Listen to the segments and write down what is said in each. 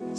We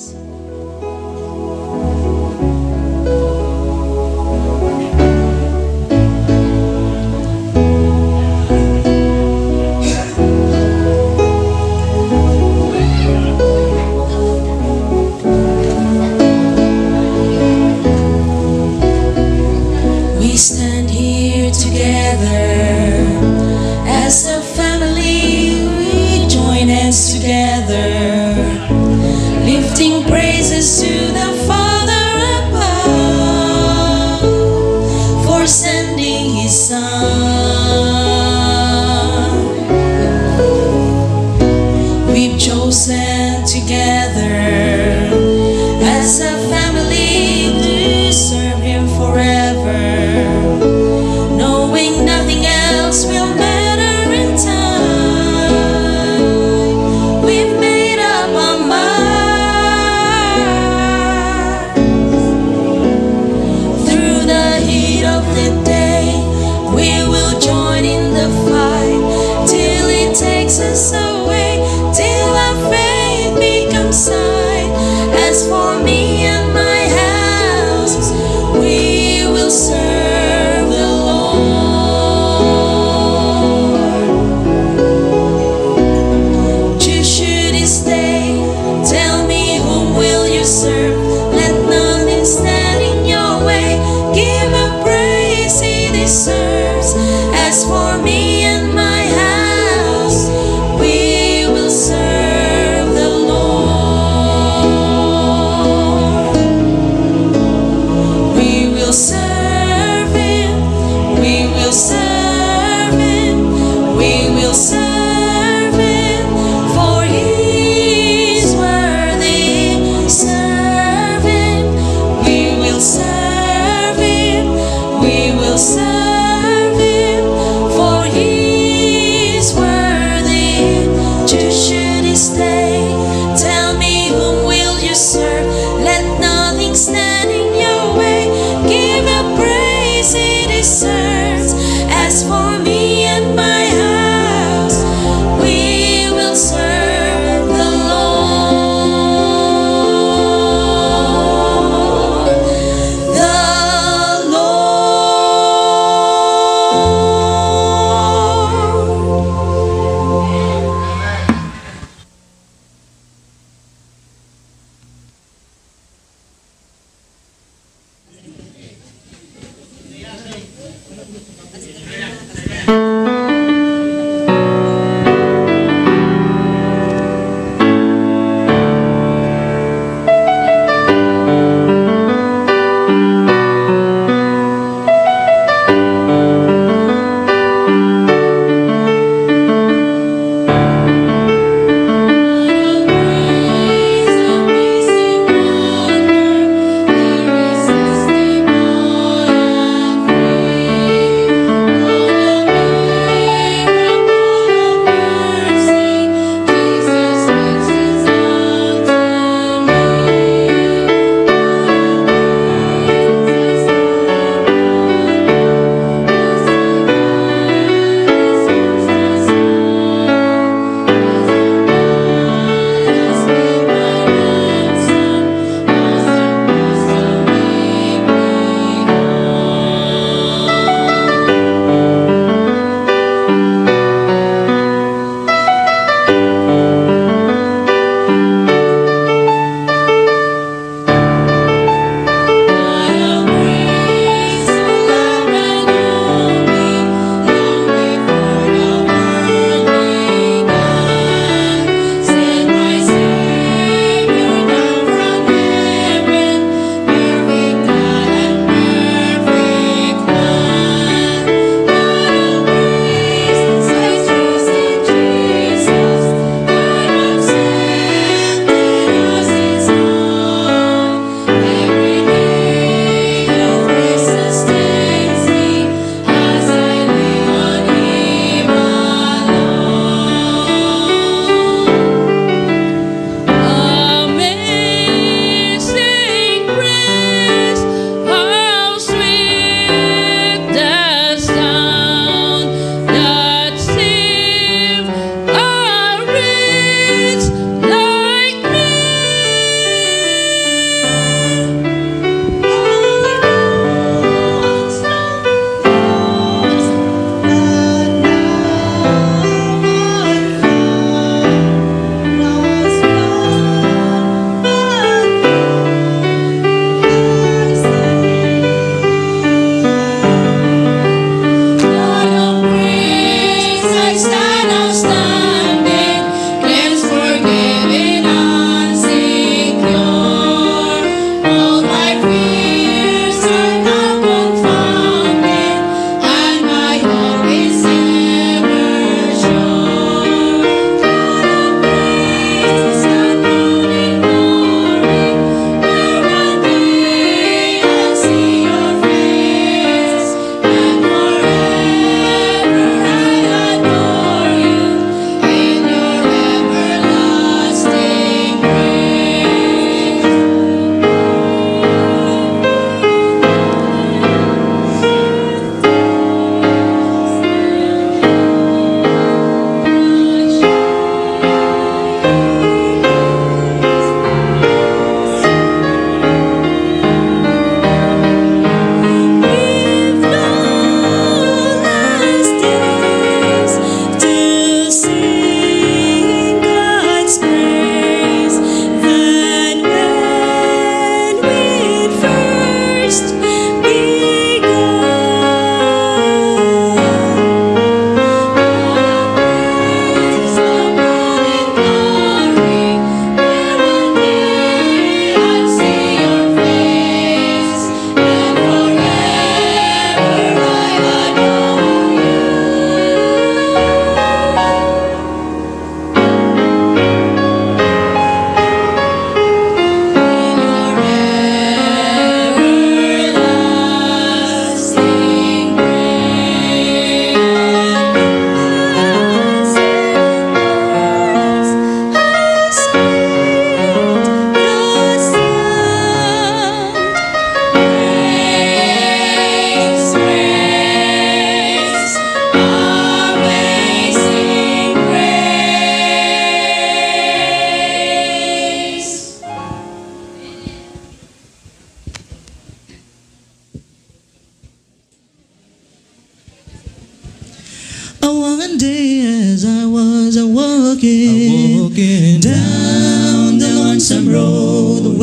walking, walking down the lonesome road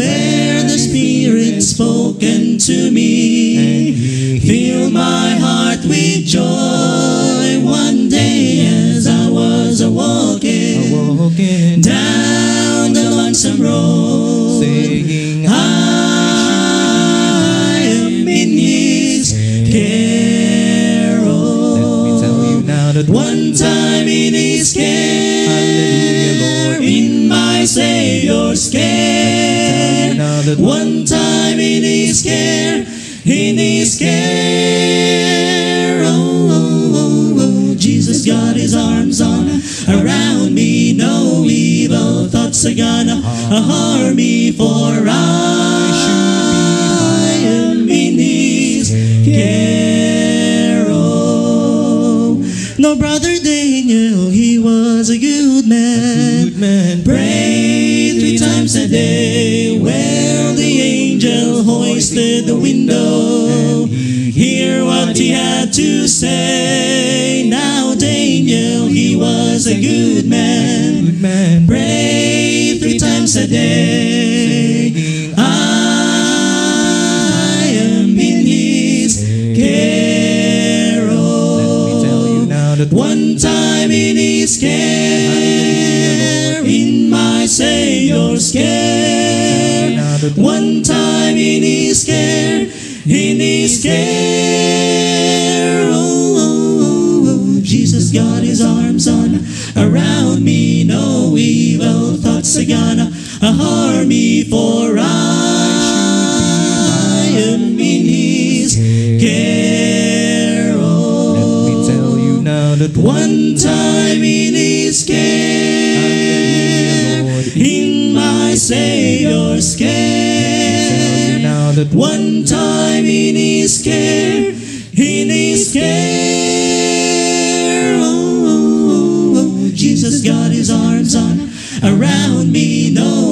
Savior's care. One time in His care, in His care. Oh, oh, oh, oh, Jesus got His arms on around me. No evil thoughts are gonna harm me, for I say. Now Daniel, he was a good man. good man Pray three times a day. I am in his care. Let me tell you now that One time in his care, in my Savior's care. One time in his care, his care. Oh, oh, oh, oh, Jesus got his arms on around me. No evil thoughts are gonna harm me, for I am in his care. Oh, Let me tell you now that one time in His care, in my Savior's care. That One time in His care, in His care. Oh, oh, oh, oh, Jesus got His arms on around me. No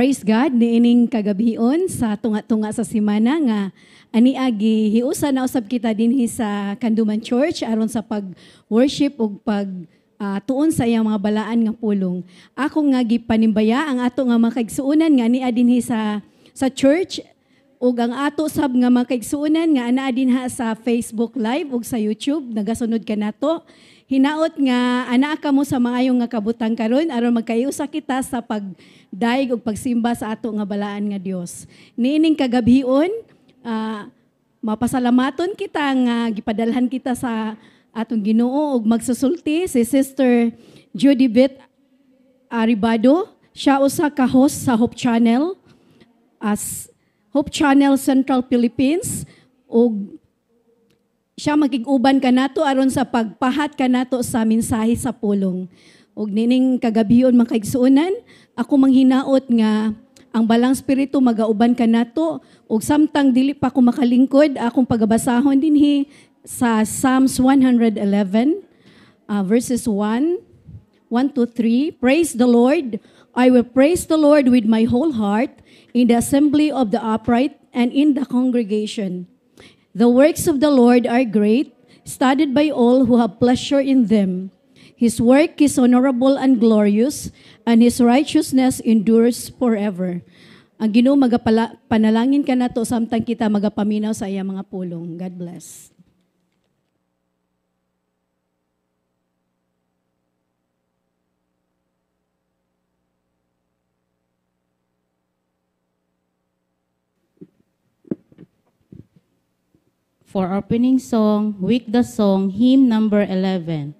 Praise God, niining kagabion sa tunga-tunga sa simana nga ani agi hiusa na usab kita dinhi sa Kanduman Church aron sa pag-worship ug pag ah, tuon sa iyang mga balaan nga pulong. Ako nga gipanimbaya ang ato nga mga kaigsuonan nga ani dinhi sa sa church ug ang ato sab nga mga kaigsuonan nga anaa dinha sa Facebook Live ug sa YouTube nagasunod ka nato. Hinaot nga anaa ka mo sa maayong nga kabutang karon aron magkayusa kita sa pagdaig ug pagsimba sa ato nga balaan nga Dios. Niining kagabhion ah, mapasalamaton kita nga gipadalhan kita sa atong Ginoo ug magsusulti si Sister Judy Beth Aribado. Siya usa ka host sa Hope Channel as Hope Channel Central Philippines ug siya magig-uban ka nato aron sa pagpahat ka nato sa mensahe sa pulong. Ug nining kagabion mga kaigsuonan, ako manghinaot nga ang balang spiritu magauban ka nato ug samtang dili pa ko makalingkod akong pagabasahon dinhi sa Psalms 111 uh, verses 1 1 to 3 Praise the Lord I will praise the Lord with my whole heart in the assembly of the upright and in the congregation. The works of the Lord are great, studied by all who have pleasure in them. His work is honorable and glorious, and his righteousness endures forever. Ang Ginoo magapala panalangin ka nato samtang kita magapaminaw sa iya mga pulong. God bless. For opening song, Week the Song, hymn number 11.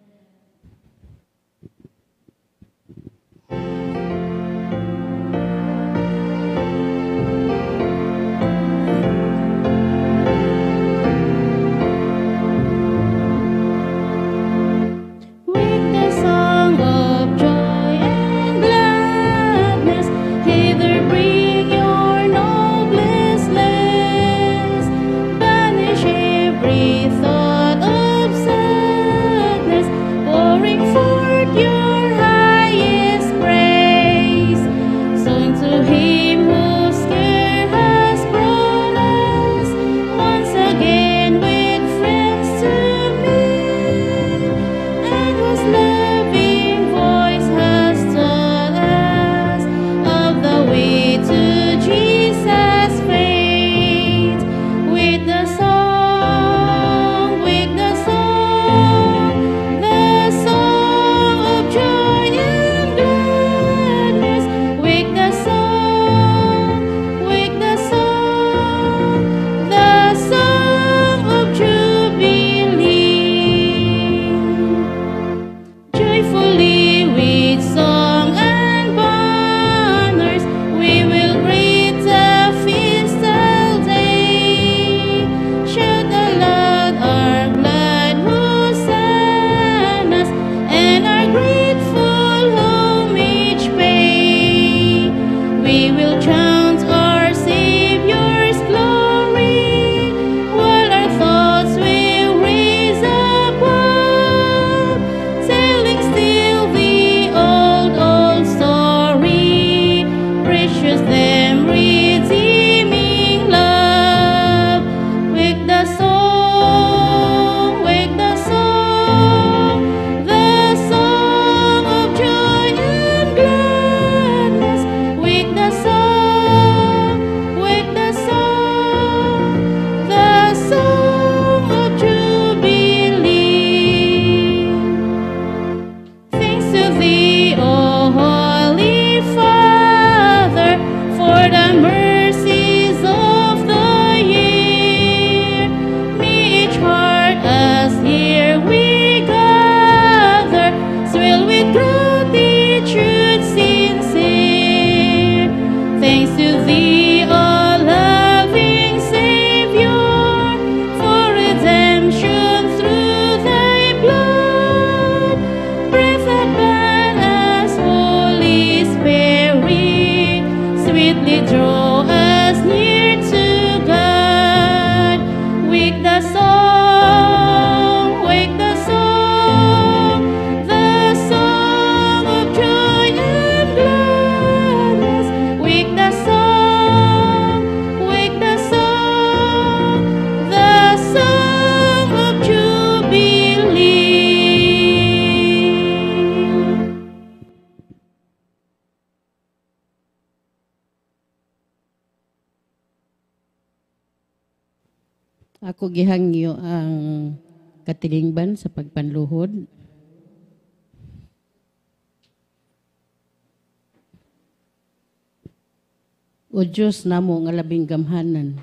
O Diyos namo nga labing gamhanan,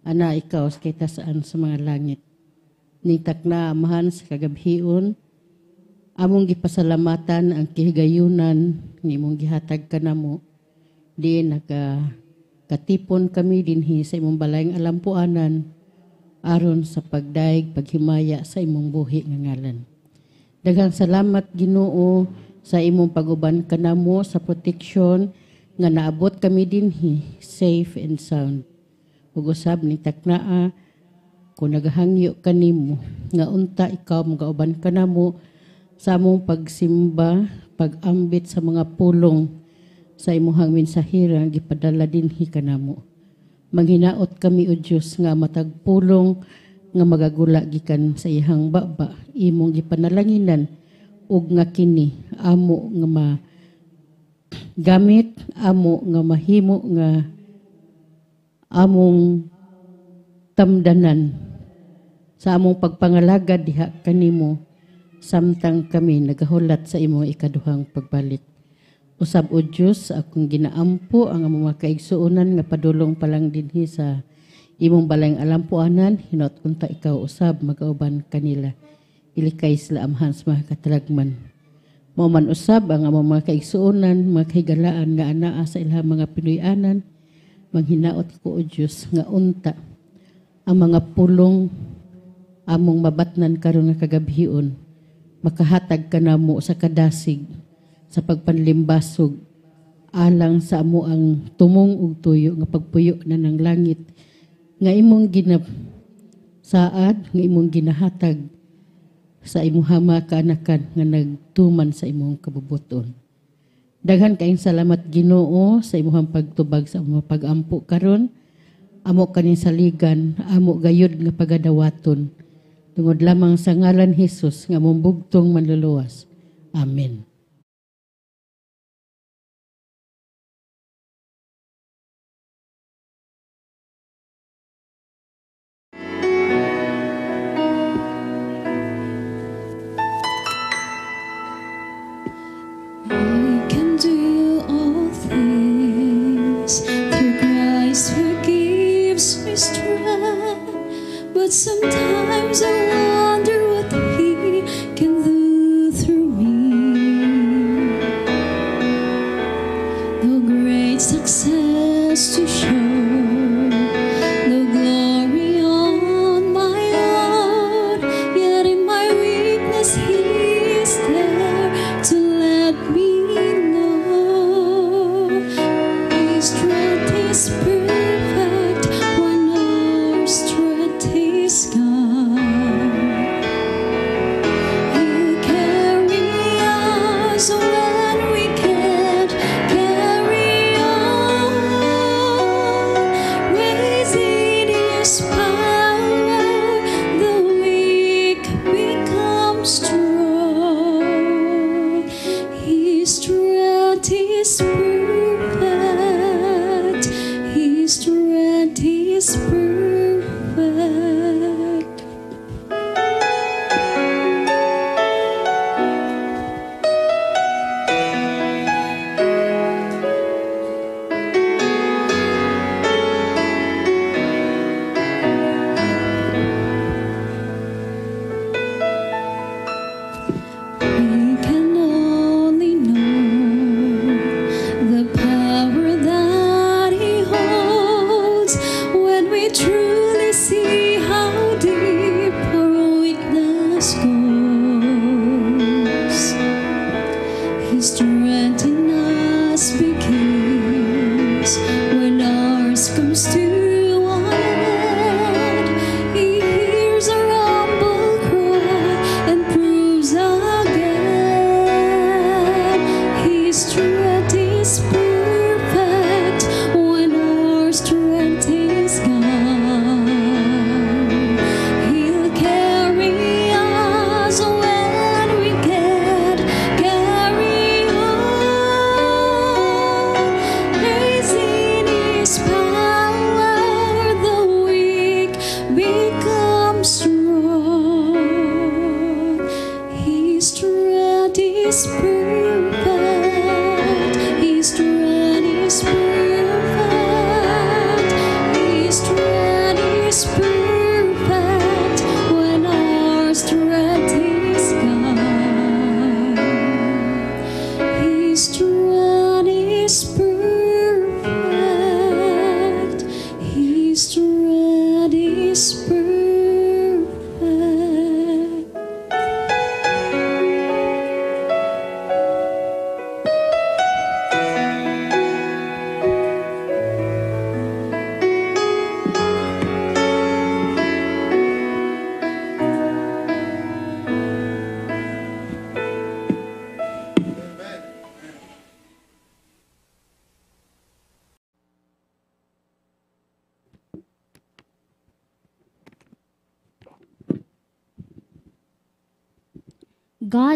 ana ikaw kita saan sa mga langit. Ningtak na amahan sa kagabhion, among gipasalamatan ang kihigayunan, ng imong gihatag ka namo. Di naka katipon kami dinhi sa imong balayng alampuanan, aron sa pagdaig, paghimaya sa imong buhi nga ngalan. Daghang salamat Ginoo sa imong paguban kanamo sa proteksyon nga naabot kami dinhi safe and sound. Ug usab ni taknaa kung naghangyo kanimo nga unta ikaw magauban kanamo sa among pagsimba, pag-ambit sa mga pulong sa imuhang mensahera gipadala dinhi kanamo. Manghinaot kami o Dios nga matagpulong nga magagula gikan sa ihang baba imong gipanalanginan ug nga kini amo nga ma gamit amo nga mahimo nga among tamdanan sa among pagpangalagad diha kanimo samtang kami nagahulat sa imong ikaduhang pagbalik. Usab o Diyos, akong ginaampo ang among mga kaigsuonan nga padulong palang dinhi sa imong balayng alampuanan, hinot unta ikaw usab magauban kanila. Ilikay sila amhan sa mga katalagman. Mao man usab ang among mga kaigsuonan, mga kahigalaan nga anaa sa ilang mga Pinoyanan, manghinaot ko o Diyos nga unta ang mga pulong among mabatnan karon nga kagabhion. Makahatag ka namo sa kadasig sa pagpanlimbasog alang sa amo ang tumong ug tuyo nga pagpuyo na ng langit. Nga imong ginap saad nga imong ginahatag sa imong hama kaanakan nga nagtuman sa imong kabubuton. Daghan kayong salamat Ginoo sa imong pagtubag sa imong pagampo karon. Amo kaning saligan, amo gayud nga pagadawaton. Tungod lamang sa ngalan Hesus nga mong bugtong manluluwas. Amen. But sometimes I wonder what He can do through me. No great success to show,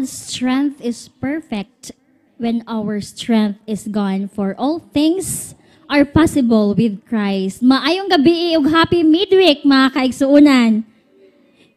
God's strength is perfect when our strength is gone. For all things are possible with Christ. Maayong gabi ug happy midweek mga kaigsuunan.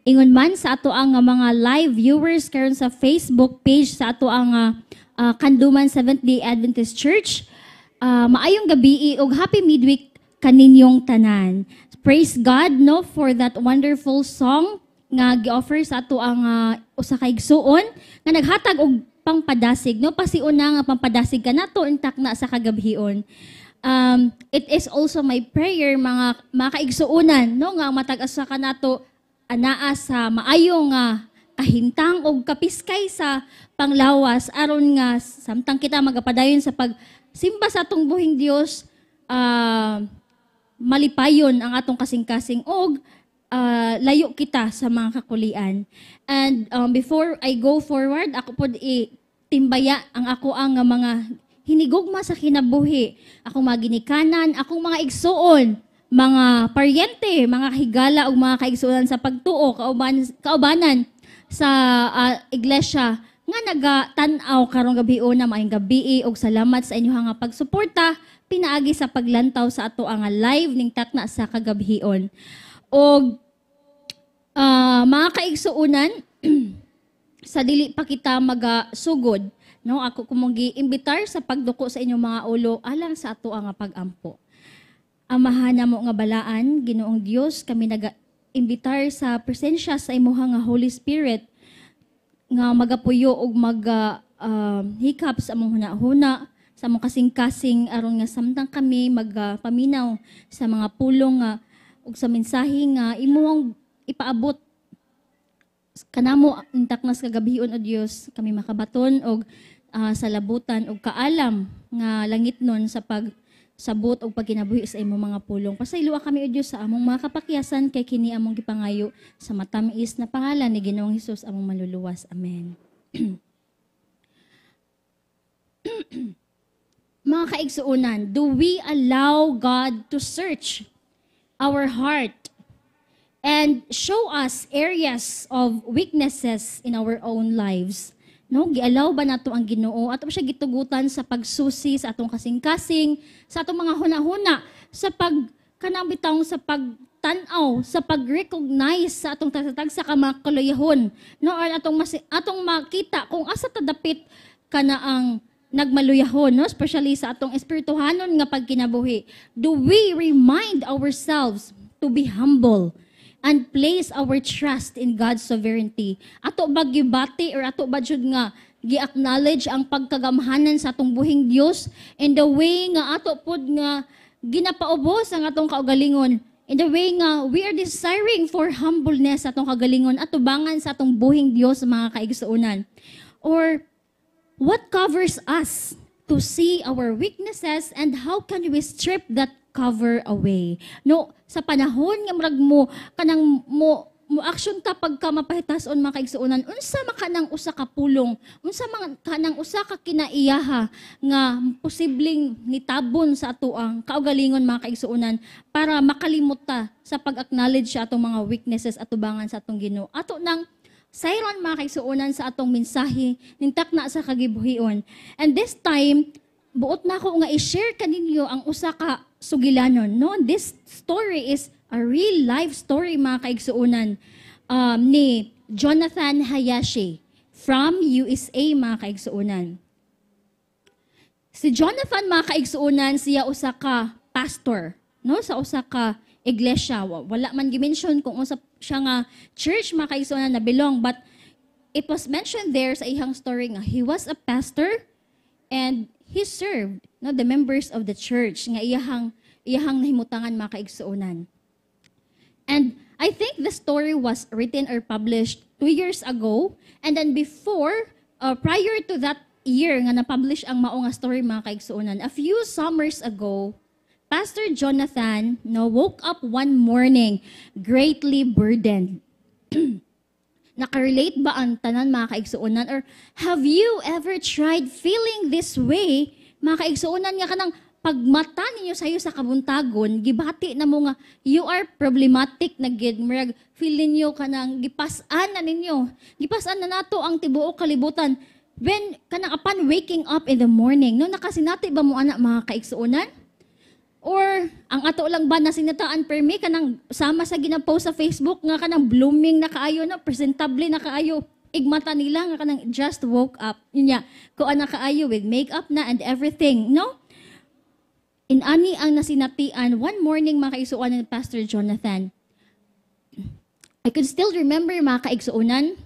Ingon man sa ato ang mga live viewers karon sa Facebook page sa ato ang ah, Kanduman Seventh-day Adventist Church. Ah, maayong gabi ug happy midweek kaninyong tanan. Praise God no for that wonderful song nga gi-offer sa ato ang ah, usa ka igsuon nga naghatag og pangpadasig no pasiuna nga pampadasig kanato intak na sa kagabhion. Um, it is also my prayer mga kaigsuonan no nga matag asa kanato anaa sa maayo nga kahintang og kapiskay sa panglawas aron nga samtang kita magapadayon sa pag simba sa atong buhing Dios ah, malipayon ang atong kasing-kasing og ah, layo kita sa mga kakulian. And um, before I go forward, ako pod i timbaya ang ako ang mga hinigugma sa kinabuhi. Akong mga ginikanan, akong mga igsuon, mga paryente, mga higala o mga kaigsuonan sa pagtuo, kauban, kaubanan sa ah, iglesia nga naga-tan-aw karong gabi na maayong gabi og salamat sa inyo nga pagsuporta pinaagi sa paglantaw sa ato ang live ning takna sa kagabhion. Og ah, mga kaigsuunan sa dili pa kita magasugod no ako kumogi imbitar sa pagduko sa inyong mga ulo alang sa ato ang pagampo. Amahan mo nga balaan, Ginoong Dios, kami naga imbitar sa presensya sa imuha nga Holy Spirit nga magapuyo og maga ah, hikap sa among hunahuna sa among kasing-kasing aron nga samtang kami magpaminaw sa mga pulong nga ug sa mensahe nga imuhang ipaabot kanamo intak nas kagabhion o Dios kami makabaton og ah, sa labutan og kaalam nga langit nun sa pag sabot og pagkinabuhi sa imong mga pulong. Pasayloa kami o Dios sa among mga kapakyasan kay kini among gipangayo sa matamis na pangalan ni Ginoong Hesus among maluluwas. Amen. mga kaigsuunan, do we allow God to search our heart and show us areas of weaknesses in our own lives. No, gialaw ba nato ang Ginoo ato siya gitugutan sa pagsusi sa atong kasing-kasing, sa atong mga hunahuna, sa pag kanang bitawng sa pagtanaw, sa pag-recognize sa atong tatatag sa mga kaluyahon, no or atong masi, atong makita kung asa tadapit kana ang nagmaluyahon, no? especially sa atong espirituhanon nga pagkinabuhi. Do we remind ourselves to be humble and place our trust in God's sovereignty? Ato ba gibati or ato ba jud nga gi-acknowledge ang pagkagamhanan sa atong buhing Dios in the way nga ato pod nga ginapaubos ang atong kaugalingon in the way nga we are desiring for humbleness sa atong kagalingon at tubangan sa atong buhing Dios mga kaigsuonan or what covers us to see our weaknesses and how can we strip that cover away? No sa panahon nga murag mo kanang mo mo action ta pagka mapahitason mga kaigsuonan unsa man kanang usa ka pulong? Unsa man kanang usa ka kinaiyaha nga posibleng nitabon sa atoang kaugalingon mga kaigsuonan para makalimot ta sa pag-acknowledge sa atong mga weaknesses at tubangan sa atong Ginoo? Ato nang sayron mga kaigsuonan sa atong mensahe nintak na sa kagibuhion. And this time buot na ako nga i-share kaninyo ang usa ka sugilanon no? This story is a real life story mga kaigsuonan um, ni Jonathan Hayashi from USA mga kaigsuonan si Jonathan mga kaigsuonan siya usa ka pastor no? Sa usa ka iglesia. Wa- wala man gimension kung usa siya nga church mga kaigsuonan na belong but it was mentioned there sa ihang story nga he was a pastor and he served no the members of the church nga iyahang iyahang nahimutangan mga kaigsuonan and I think the story was written or published two years ago. And then before uh, prior to that year nga na-publish ang mao nga story mga kaigsuonan a few summers ago Pastor Jonathan no woke up one morning greatly burdened Nakarelate ba ang tanan mga kaigsuonan? Or have you ever tried feeling this way, mga kaigsuonan nga kanang pagmata ninyo sayo sa kabuntagon, gibati na mo nga you are problematic na gid murag feel ninyo kanang gipas-an na ninyo. Gipas-an na nato ang tibuok kalibutan when kanang upon waking up in the morning no nakasinati ba mo ana mga kaigsuonan? Or ang ato lang ba na sinataan per me kanang sama sa gina-post sa Facebook nga kanang blooming na kaayo na presentable na kaayo. Igmata nila nga kanang just woke up. Niya ko ana kaayo with makeup na and everything no? In ani ang nasinatian one morning mga kaigsuonan ni Pastor Jonathan. I could still remember mga kaigsuonan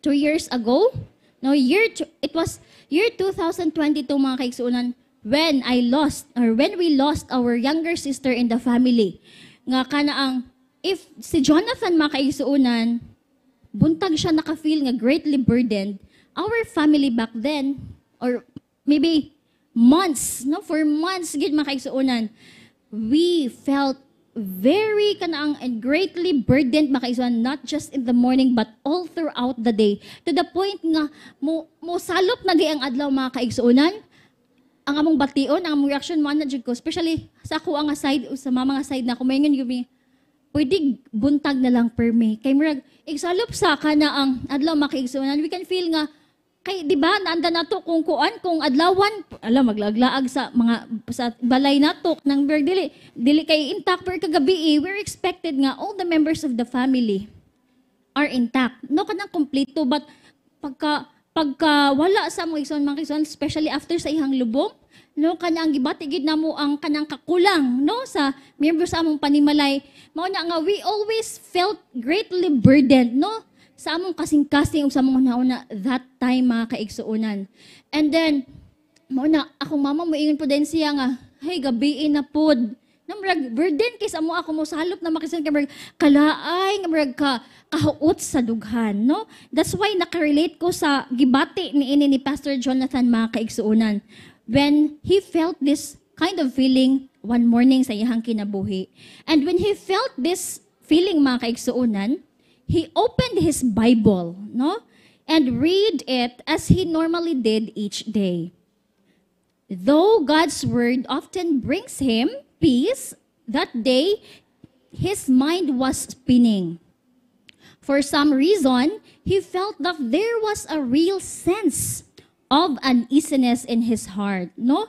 two years ago no? Year it was year 2022 mga kaigsuonan when I lost or when we lost our younger sister in the family nga kana ang if si Jonathan mga kaigsuonan buntag siya naka-feel nga greatly burdened, our family back then, or maybe months, no, for months, gid makaigsuunan, we felt very kanaang and greatly burdened makaisuan not just in the morning but all throughout the day. To the point nga mo mo salop na ang adlaw mga ang among bation ang among reaction mo na ko especially sa ako ang side o sa mga side na kumaingon yun pwede buntag na lang per me. Kay murag igsalop sa ka na ang adlaw makiigsunan. We can feel nga kay di ba naanda nato kung kuan kung adlawan ala maglaglaag sa mga sa balay nato nang very dili dili kay intact per kagabi eh, we're expected nga all the members of the family are intact no kanang kompleto but pagka pagka wala sa mga igsoon mga igsoon especially after sa ihang lubong no kanang gibati gid namo ang kanang kakulang no sa miyembro sa among panimalay. Mao na nga we always felt greatly burdened no sa among kasing-kasing ug sa among nauna that time mga kaigsuonan. And then mao na akong mama mo ingon po din siya nga hey gabi na pod na murag burden kay sa mo ako mo salop na makisan kay murag kalaay nga murag ka kahuot sa dughan no that's why nakarelate ko sa gibati ni ini ni Pastor Jonathan mga kaigsuonan when he felt this kind of feeling one morning sa iyang kinabuhi. And when he felt this feeling mga kaigsuunan, he opened his Bible, no? And read it as he normally did each day. Though God's word often brings him peace, that day his mind was spinning. For some reason, he felt that there was a real sense of uneasiness in his heart, no?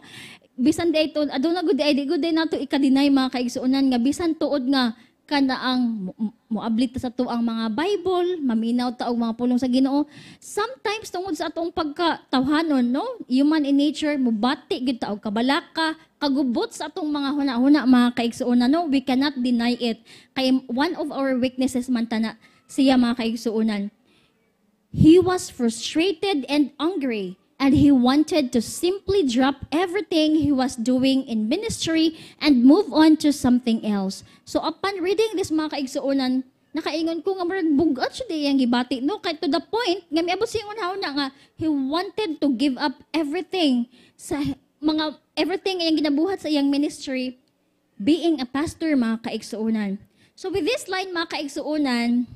Bisan day to, aduna gud ay di gud day nato ikadinay mga kaigsuonan nga bisan tuod nga kana ang moablit sa to ang mga Bible, maminaw ta og mga pulong sa Ginoo. Sometimes tungod sa atong pagkatawhanon, no? Human in nature, mubati gid ta og kabalaka, kagubot sa atong mga huna-huna mga kaigsuonan, no? We cannot deny it. Kay one of our weaknesses man tana siya mga kaigsuonan. He was frustrated and angry, and he wanted to simply drop everything he was doing in ministry and move on to something else. So upon reading this mga kaigsuonan, nakaingon ko nga marag bugat siya di yung gibati. No, kay to the point, nga miabot siya yung na nga, he wanted to give up everything sa mga, everything yung ginabuhat sa iyang ministry, being a pastor mga kaigsuonan. So with this line mga kaigsuonan,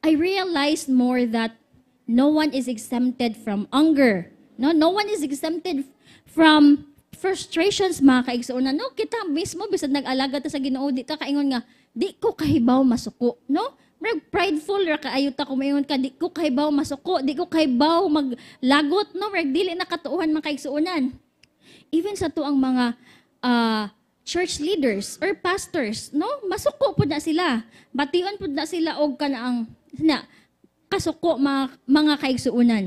I realized more that no one is exempted from anger. No, no one is exempted from frustrations mga kaigsuonan. No, kita mismo bisag nag-alaga ta sa Ginoo di ta kaingon nga di ko kahibaw masuko, no? Murag prideful ra kaayo ta kumaingon ka di ko kahibaw masuko, di ko kahibaw maglagot, no? Murag dili na katuuhan mga kaigsuonan. Even sa to ang mga ah, church leaders or pastors, no? Masuko pud na sila. Bation pud na sila og kanaang na kasuko mga, mga kaigsuunan.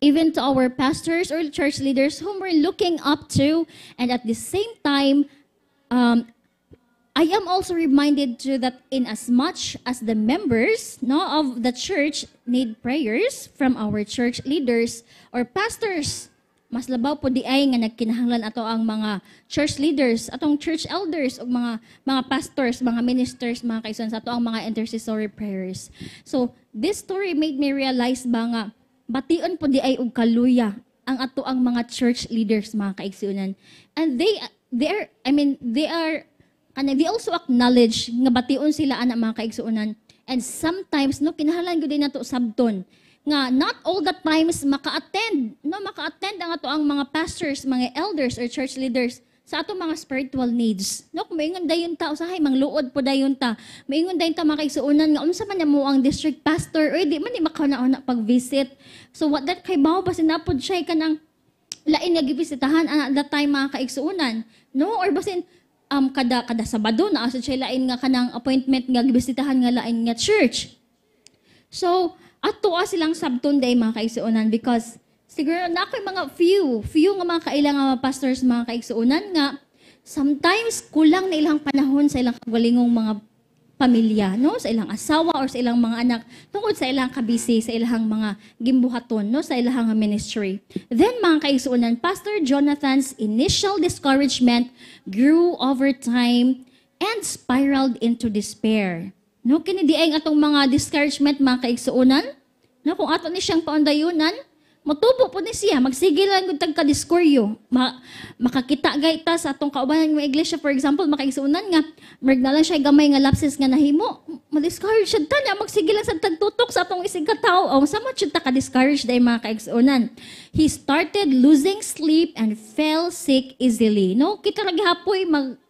Even to our pastors or church leaders whom we're looking up to, and at the same time, um, I am also reminded too that in as much as the members no, of the church need prayers from our church leaders or pastors, mas labaw po di ay nga nagkinahanglan ato ang mga church leaders, atong church elders, o mga mga pastors, mga ministers, mga kaison sa ato ang mga intercessory prayers. So, this story made me realize ba nga, bation po di ay og kaluya ang ato ang mga church leaders, mga kaigsunan. And they, they are, I mean, they are, kana they also acknowledge nga bation sila ana mga kaigsuunan. And sometimes, no, kinahanglan din nato sabton nga not all the times maka-attend, no, maka-attend ang ato ang mga pastors, mga elders or church leaders sa atong mga spiritual needs. No, kung maingon dayon ta usahay mangluod po dayon ta. Maingon dayon ta makaigsuonan nga unsa man mo ang district pastor or di man di makana pag-visit. So what that kay bao basin napod siya kanang lain nga gibisitahan ana that time mga kaigsuonan. No, or basin um kada kada Sabado na asa siya lain nga kanang appointment nga gibisitahan nga lain nga church. So, ato silang sabtunday mga kaigsuonan because siguro na ako'y mga few, few nga mga kailangan mga pastors, mga kaigsuonan nga, sometimes kulang na ilang panahon sa ilang kagalingong mga pamilya, no? Sa ilang asawa or sa ilang mga anak tungkol sa ilang kabisi, sa ilang mga gimbuhaton, no? Sa ilang ministry. Then, mga kaigsuonan, Pastor Jonathan's initial discouragement grew over time and spiraled into despair. No, kini di ay atong mga discouragement mga kaigsuonan. No, kung ato ni siyang paundayunan, Motubo po ni siya, magsige lang kung tagka-diskoryo. Ma makakita gay ta sa atong kaubanan ng iglesia, for example, makaigsuunan nga, merg na lang siya gamay nga lapses nga nahimo, ma-discourage siya tanya, magsige lang sa tagtutok sa atong isig katao. O, sama siya ta ka-discourage dahil mga kaigsuunan. He started losing sleep and fell sick easily. No? Kita lagi hapoy mag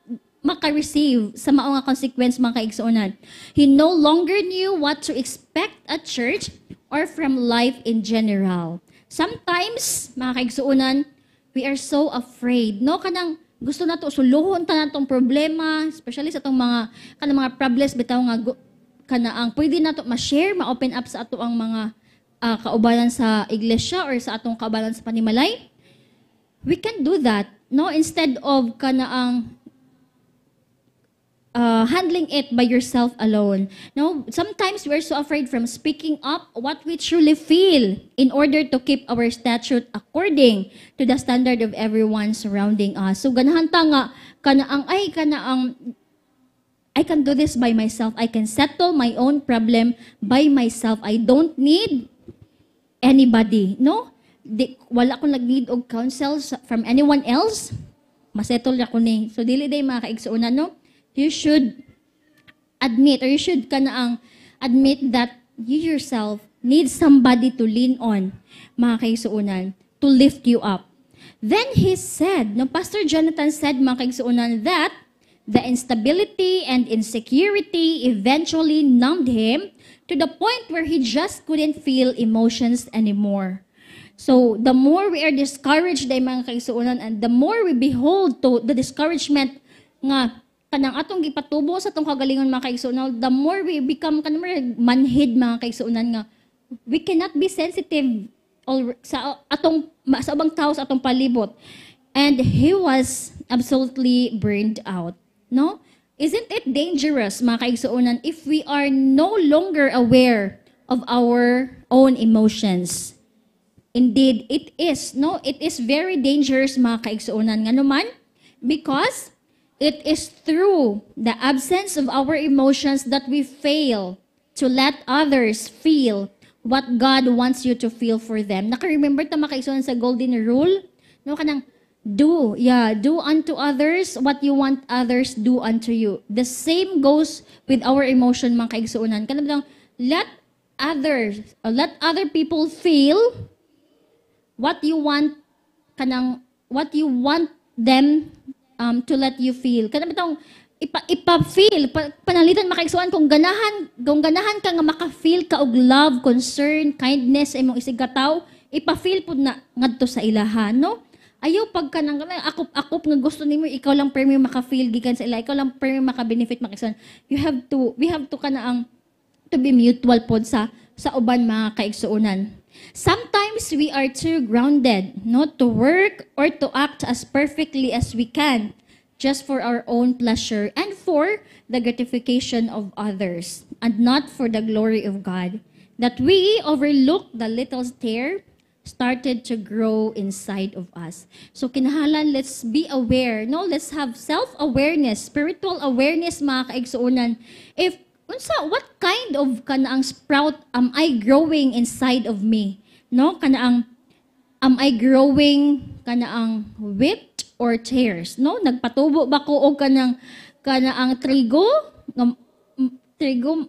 maka-receive sa mao nga consequence mga kaigsuonan. He no longer knew what to expect at church or from life in general. Sometimes, mga kaigsuunan, we are so afraid. No, kanang gusto na to suluhon ta natong problema, especially sa tong mga kanang mga problems bitaw nga kana ang pwede nato ma-share, ma-open up sa ato ang mga ah, kaubalan sa iglesia or sa atong kaubalan sa panimalay. We can do that, no? Instead of kana ang uh, handling it by yourself alone. No, sometimes we're so afraid from speaking up what we truly feel in order to keep our statute according to the standard of everyone surrounding us. So ganahan ta nga kana ang ay kana ang I can do this by myself. I can settle my own problem by myself. I don't need anybody. No? Di, wala akong nag-need og counsel from anyone else. Masettle ako ni. So, dili day mga kaigsuunan, no? You should admit or you should ka ang admit that you yourself need somebody to lean on, mga kaigsuunan, to lift you up. Then he said, no, Pastor Jonathan said, mga kaigsuunan, that the instability and insecurity eventually numbed him to the point where he just couldn't feel emotions anymore. So, the more we are discouraged ay mga kaigsuunan and the more we behold to the discouragement nga kanang atong gipatubo sa atong kagalingon mga kaigsuunan, the more we become kanang manhid mga kaigsuunan nga we cannot be sensitive sa atong sa ubang tao sa atong palibot. And he was absolutely burned out. No? Isn't it dangerous, mga kaigsuunan, if we are no longer aware of our own emotions? Indeed, it is. No, it is very dangerous mga kaigsuunan. Nga naman, because it is through the absence of our emotions that we fail to let others feel what God wants you to feel for them. Naka-remember ta mga kaigsuunan sa golden rule? No, kanang do, yeah, do unto others what you want others do unto you. The same goes with our emotion mga kaigsuunan. Kanang let others, uh, let other people feel what you want kanang what you want them um, to let you feel. Kanang bitong ipa, ipa-feel, pa, panalitan makaigsuan kung ganahan, kung ganahan ka nga maka-feel ka og love, concern, kindness imong isig kataw, ipa-feel pud na ngadto sa ilahan, no? Ayaw pagka nang akop-akop nga gusto nimo ikaw lang premier maka-feel gikan sa ila, ikaw lang premier maka-benefit makaigsuan. You have to we have to kana ang to be mutual pod sa sa uban mga kaigsuunan. Sometimes we are too grounded not to work or to act as perfectly as we can just for our own pleasure and for the gratification of others and not for the glory of God. That we overlook the little tear started to grow inside of us. So kinahanglan let's be aware, no? Let's have self-awareness, spiritual awareness mga kaigsuunan. If unsa what kind of kanaang sprout am I growing inside of me? No? Kanaang am I growing kanaang wheat or tares? No? Nagpatubo ba ko og kanang kanaang trigo? Trigo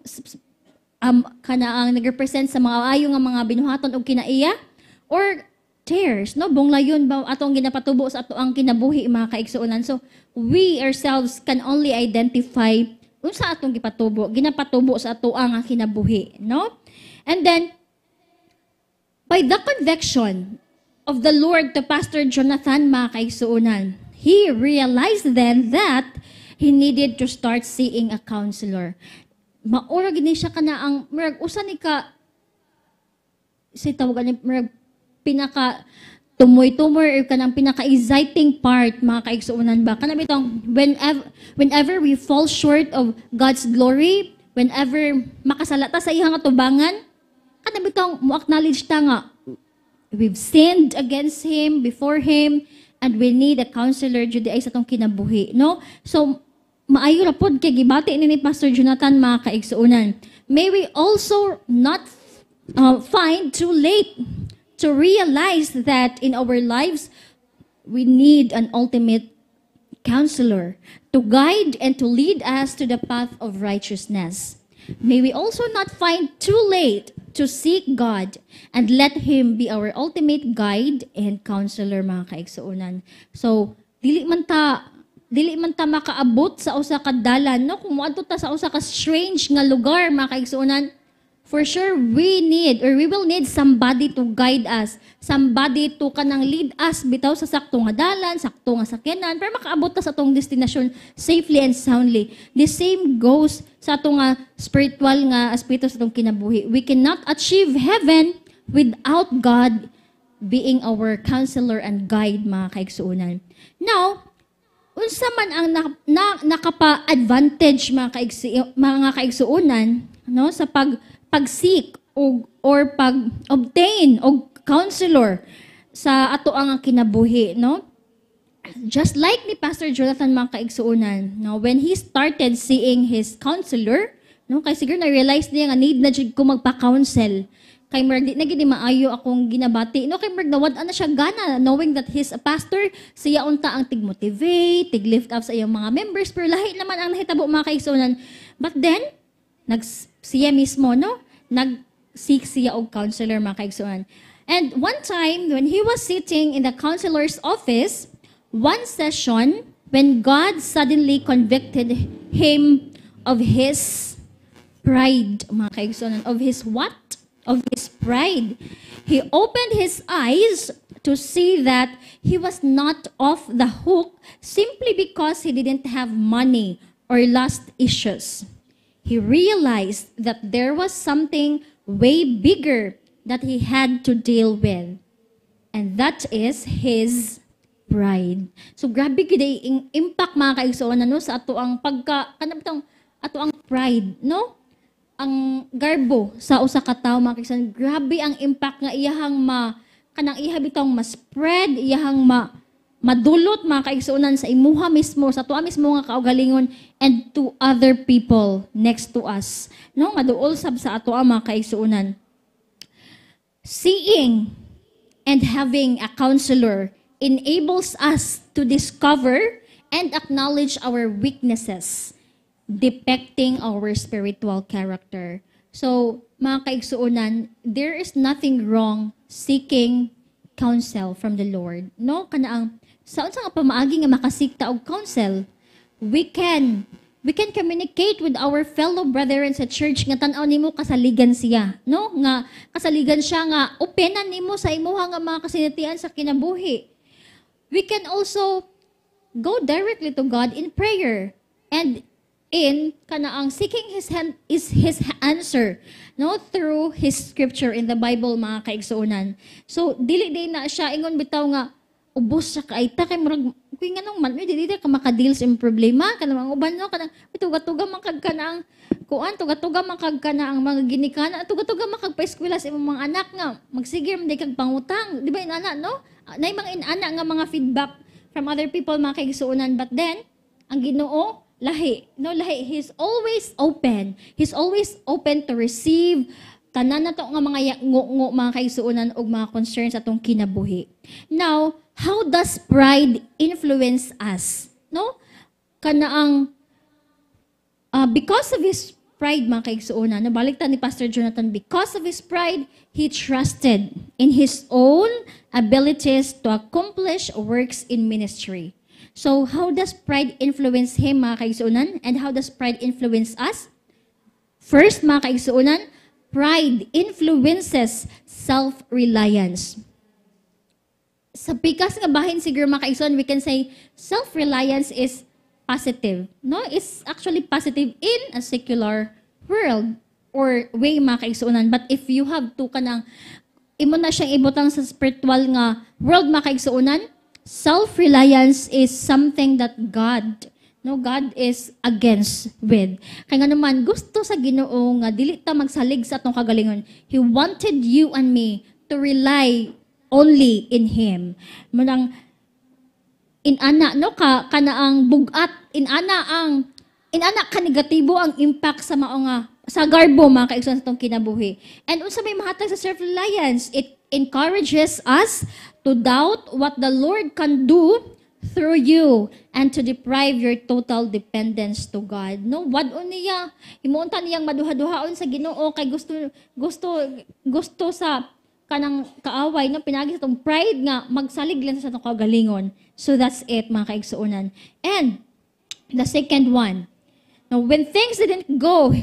um, kanaang nagrepresent sa mga ayo nga mga binuhaton og kinaiya? Or tares, no? Bunglayon ba atong ginapatubo sa ato ang kinabuhi mga kaigsuonan. So we ourselves can only identify unsa atong gipatubo, ginapatubo sa ato ang kinabuhi, no? And then by the conviction of the Lord to Pastor Jonathan mga kaigsuonan, he realized then that he needed to start seeing a counselor. Maura gini siya kana ang murag usa ni ka si tawagan ni murag pinaka tumoy-tumoy or kanang pinaka-exciting part mga kaigsuunan ba? Kanang bitong whenever whenever we fall short of God's glory whenever makasalata sa iyang atubangan kanang bitong mo acknowledge ta nga we've sinned against him before him and we need a counselor jud ay sa tong kinabuhi no? So maayo ra pod kay gibati ni ni Pastor Jonathan mga kaigsuunan. May we also not uh, find too late to realize that in our lives we need an ultimate counselor to guide and to lead us to the path of righteousness. May we also not find too late to seek God and let Him be our ultimate guide and counselor, mga kaigsuunan. So, dili man ta dili man ta makaabot sa usa ka dalan no kung moadto ta sa usa ka strange nga lugar mga kaigsuunan for sure we need or we will need somebody to guide us. Somebody to kanang lead us bitaw sa sakto nga dalan sakto nga sakyanan para makaabot ta sa atong destination safely and soundly. The same goes sa atong nga spiritual nga aspeto sa atong kinabuhi. We cannot achieve heaven without God being our counselor and guide mga kaigsuunan. Now unsa man ang na, na, nakapa-advantage mga kaigsi, mga kaigsuunan no sa pag pag-seek o or pag-obtain og counselor sa ato ang kinabuhi no just like ni Pastor Jonathan mga kaigsuunan no when he started seeing his counselor no kay siguro na realize niya nga need na jud ko magpa-counsel kay Merg, di na gini maayo akong ginabati. No, kay Merg, nawad na siya gana, knowing that he's a pastor, siya unta ang tig-motivate, tig-lift up sa iyong mga members, pero lahi naman ang nahitabo mga kaigsunan. But then, nag, siya mismo, no, nag-seek siya og counselor mga kaigsunan. And one time, when he was sitting in the counselor's office, one session, when God suddenly convicted him of his pride, mga kaigsunan, of his what? Of his pride. He opened his eyes to see that he was not off the hook simply because he didn't have money or lust issues. He realized that there was something way bigger that he had to deal with. And that is his pride. So grabe gid ang impact mga kaigsoon no sa ato ang pagka kanang bitong ato ang pride, no? Ang garbo sa usa ka tawo mga kaigsoon, grabe ang impact nga iyahang ma kanang iha bitong ma-spread, iyahang ma madulot mga kaigsuonan sa imuha mismo, sa tuwa mismo nga kaugalingon and to other people next to us. No, maduol sab sa ato ang mga kaigsuonan. Seeing and having a counselor enables us to discover and acknowledge our weaknesses, depicting our spiritual character. So, mga kaigsuonan, there is nothing wrong seeking counsel from the Lord. No? Kanaang, sa unsa nga pamaagi nga makasikta og counsel, we can we can communicate with our fellow brethren sa church nga tan-aw nimo kasaligan siya no? Nga kasaligan siya nga openan nimo sa imuha nga mga kasinatian sa kinabuhi. We can also go directly to God in prayer and in kanaang seeking his hand is his answer no? Through his scripture in the Bible mga kaigsuonan so dili day na siya ingon bitaw nga ubos sa kaita kay murag kuy nganong man di di ka maka-deal sa problema. Kanang mga uban no kanang tuga-tuga man kag kanang kuan tuga-tuga man kag kanang mga ginikana tuga-tuga man kag pa-eskwela sa imong mga anak nga magsigir man kag pangutang. Di ba inana no? Nay mga inana nga mga feedback from other people mga kaigsuonan but then ang Ginoo lahi no lahi he's always open. He's always open to receive tanan na to nga mga ngo-ngo mga kaigsuonan og mga concerns atong kinabuhi. Now how does pride influence us no kana ang uh, because of his pride mga kaigsuonan nabalik ta ni Pastor Jonathan because of his pride he trusted in his own abilities to accomplish works in ministry. So, how does pride influence him, mga kaigsuunan? And how does pride influence us? First, mga kaigsuunan, pride influences self-reliance. Sa pikas nga bahin siguro mga kaigsuunan, we can say self-reliance is positive. No? It's actually positive in a secular world or way mga kaigsuunan. But if you have to kanang imo na siyang ibutang sa spiritual nga world mga kaigsuunan, self-reliance is something that God no God is against with. Kaya nga naman gusto sa Ginoo nga dili ta magsalig sa atong kagalingon. He wanted you and me to rely only in him. Munang inana no ka kana ang bugat inana ang inana ka negatibo ang impact sa mao nga sa garbo mga kaigsoon sa atong kinabuhi. And unsa may mahatag sa self-reliance, it encourages us to doubt what the Lord can do through you and to deprive your total dependence to God. No, wad-on niya, imuunta niyang maduha-duhaon sa Ginoo kay gusto gusto gusto sa kanang kaaway no pinagi sa tong pride nga magsalig lang sa atong kagalingon. So that's it mga kaigsuonan. And the second one, now when things didn't go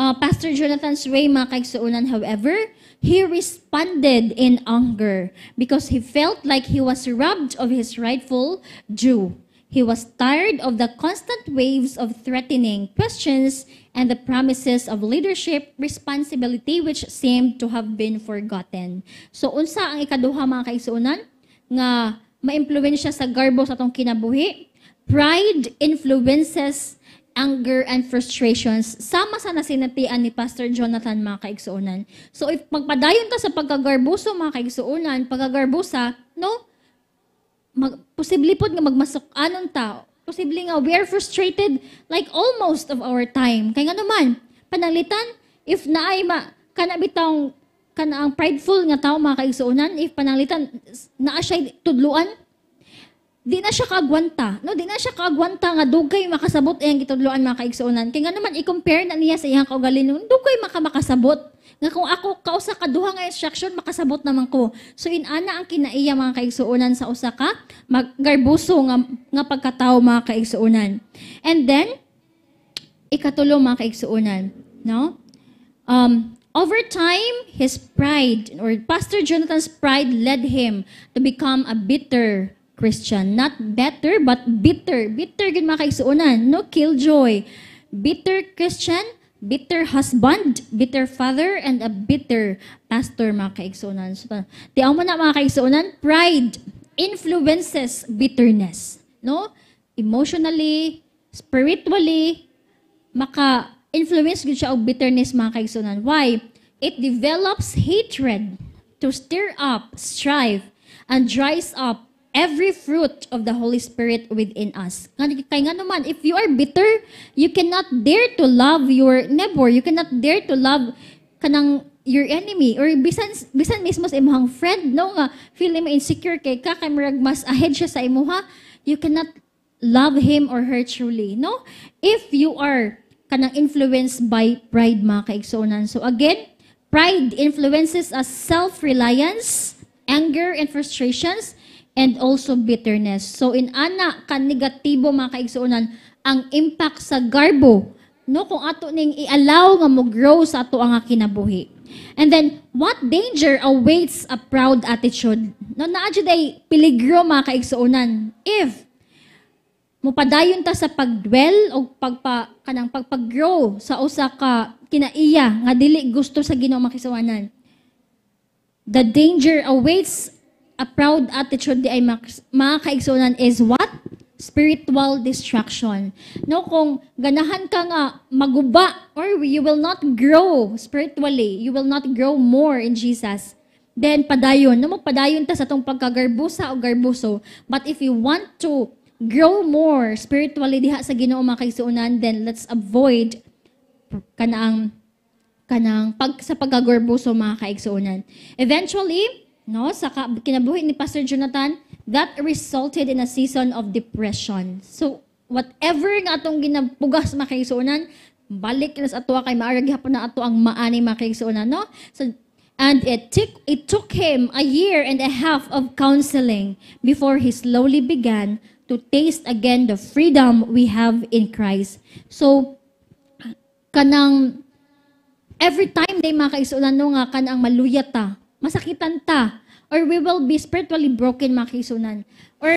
uh, Pastor Jonathan's way, mga kaigsuunan, however, he responded in anger because he felt like he was robbed of his rightful due. He was tired of the constant waves of threatening questions and the promises of leadership responsibility which seemed to have been forgotten. So, unsa ang ikaduha mga kaigsuunan nga maimpluwensya sa garbo sa atong kinabuhi? Pride influences anger and frustrations sama sa nasinatian ni Pastor Jonathan mga kaigsuunan. So if magpadayon ta sa pagkagarbuso mga kaigsuunan, pagkagarbusa, no? Mag, posible pod nga magmasok anon ta. Posible nga we are frustrated like almost of our time. Kaya nga naman, panalitan if naay ma kana bitong kana ang prideful nga tao mga kaigsuunan, if panalitan naa siya tudluan, di na siya kaagwanta. No, di na siya kaagwanta nga dugay makasabot iyang gitudloan mga kaigsuonan. Kaya nga naman i-compare na niya sa iyang kaugalingon, dugay maka makasabot. Nga kung ako kausa ka duha nga instruction makasabot naman ko. So in ana ang kinaiya mga kaigsuonan sa usa ka maggarbuso nga nga pagkatao mga kaigsuonan. And then ikatulo mga kaigsuonan, no? Um, over time, his pride or Pastor Jonathan's pride led him to become a bitter Christian. Not better, but bitter. Bitter gid mga kaigsuonan. No killjoy. Bitter Christian, bitter husband, bitter father, and a bitter pastor mga kaigsuonan. So, tiyaw mo na mga kaigsuonan, pride influences bitterness. No? Emotionally, spiritually, maka-influence siya og bitterness mga kaigsuonan. Why? It develops hatred to stir up strife and dries up every fruit of the Holy Spirit within us. Kaya nga naman, if you are bitter, you cannot dare to love your neighbor. You cannot dare to love kanang your enemy. Or bisan bisan mismo sa imong friend no nga feel mo insecure kay ka kay murag mas ahead siya sa imuha you cannot love him or her truly no? If you are kanang influenced by pride mga kaigsuonan. So again pride influences us self-reliance anger and frustrations and also bitterness. So in ana kan negatibo mga kaigsuonan ang impact sa garbo no kung ato ning i-allow nga mo grow sa ato ang kinabuhi. And then what danger awaits a proud attitude? No naa jud peligro mga kaigsuonan if mupadayon ta sa pagdwell o pagpa kanang pagpag-grow sa usa ka kinaiya nga dili gusto sa Ginoo makisuwanan. The danger awaits a proud attitude di ay mak- mga kaigsunan is what? Spiritual distraction. No, kung ganahan ka nga maguba or you will not grow spiritually, you will not grow more in Jesus, then padayon. No, padayon ta sa tong pagkagarbusa o garbuso. But if you want to grow more spiritually diha sa Ginoo mga kaigsunan, then let's avoid kanaang kanang pag sa pagkagorbuso mga kaigsuonan. Eventually, no, sa kinabuhi ni Pastor Jonathan, that resulted in a season of depression. So, whatever nga atong ginapugas mga kaigsuonan, balik na sa ato kay maarag hapon na ato ang maani mga kaigsuonan, no? So, And it took, it took him a year and a half of counseling before he slowly began to taste again the freedom we have in Christ. So, kanang every time day mga kaisunan no nga kanang maluya ta, masakitan ta, or we will be spiritually broken mga kaisunan, or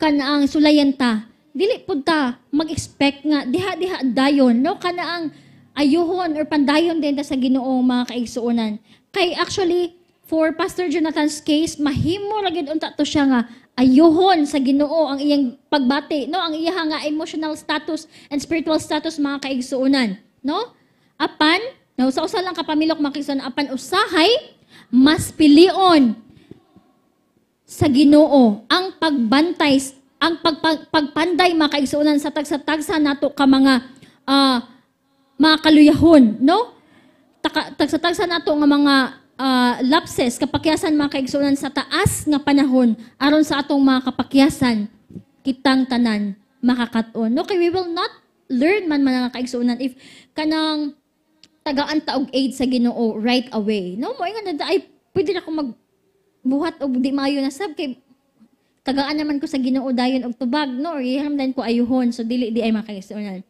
kanang sulayan ta, dili pud ta mag-expect nga diha-diha dayon. No kanaang ayuhon or pandayon din ta sa Ginoo mga kaigsuonan. Kay actually for Pastor Jonathan's case mahimo ra gyud unta to siya nga ayuhon sa Ginoo ang iyang pagbati no? Ang iya nga emotional status and spiritual status mga kaigsuonan no? Apan na usa-usa lang kapamilok mga kaigsuonan apan usahay mas pilion sa Ginoo ang pagbantay ang pagpag, pagpanday sa tagsa-tagsa nato ka mga ah, mga kaluyahon no? Tagsa-tagsa nato nga mga ah, lapses kapakyasan mga kaigsuonan sa taas nga panahon aron sa atong mga kapakyasan kitang tanan makakaton no kay we will not learn man mga kaigsuonan if kanang tagaan ta aid sa Ginoo right away. No mo nga na ay pwede na ko mag buhat og di maayo na sab kay tagaan naman ko sa Ginoo dayon og tubag no? Or ihamdan ko ayuhon so dili di ay makaistunan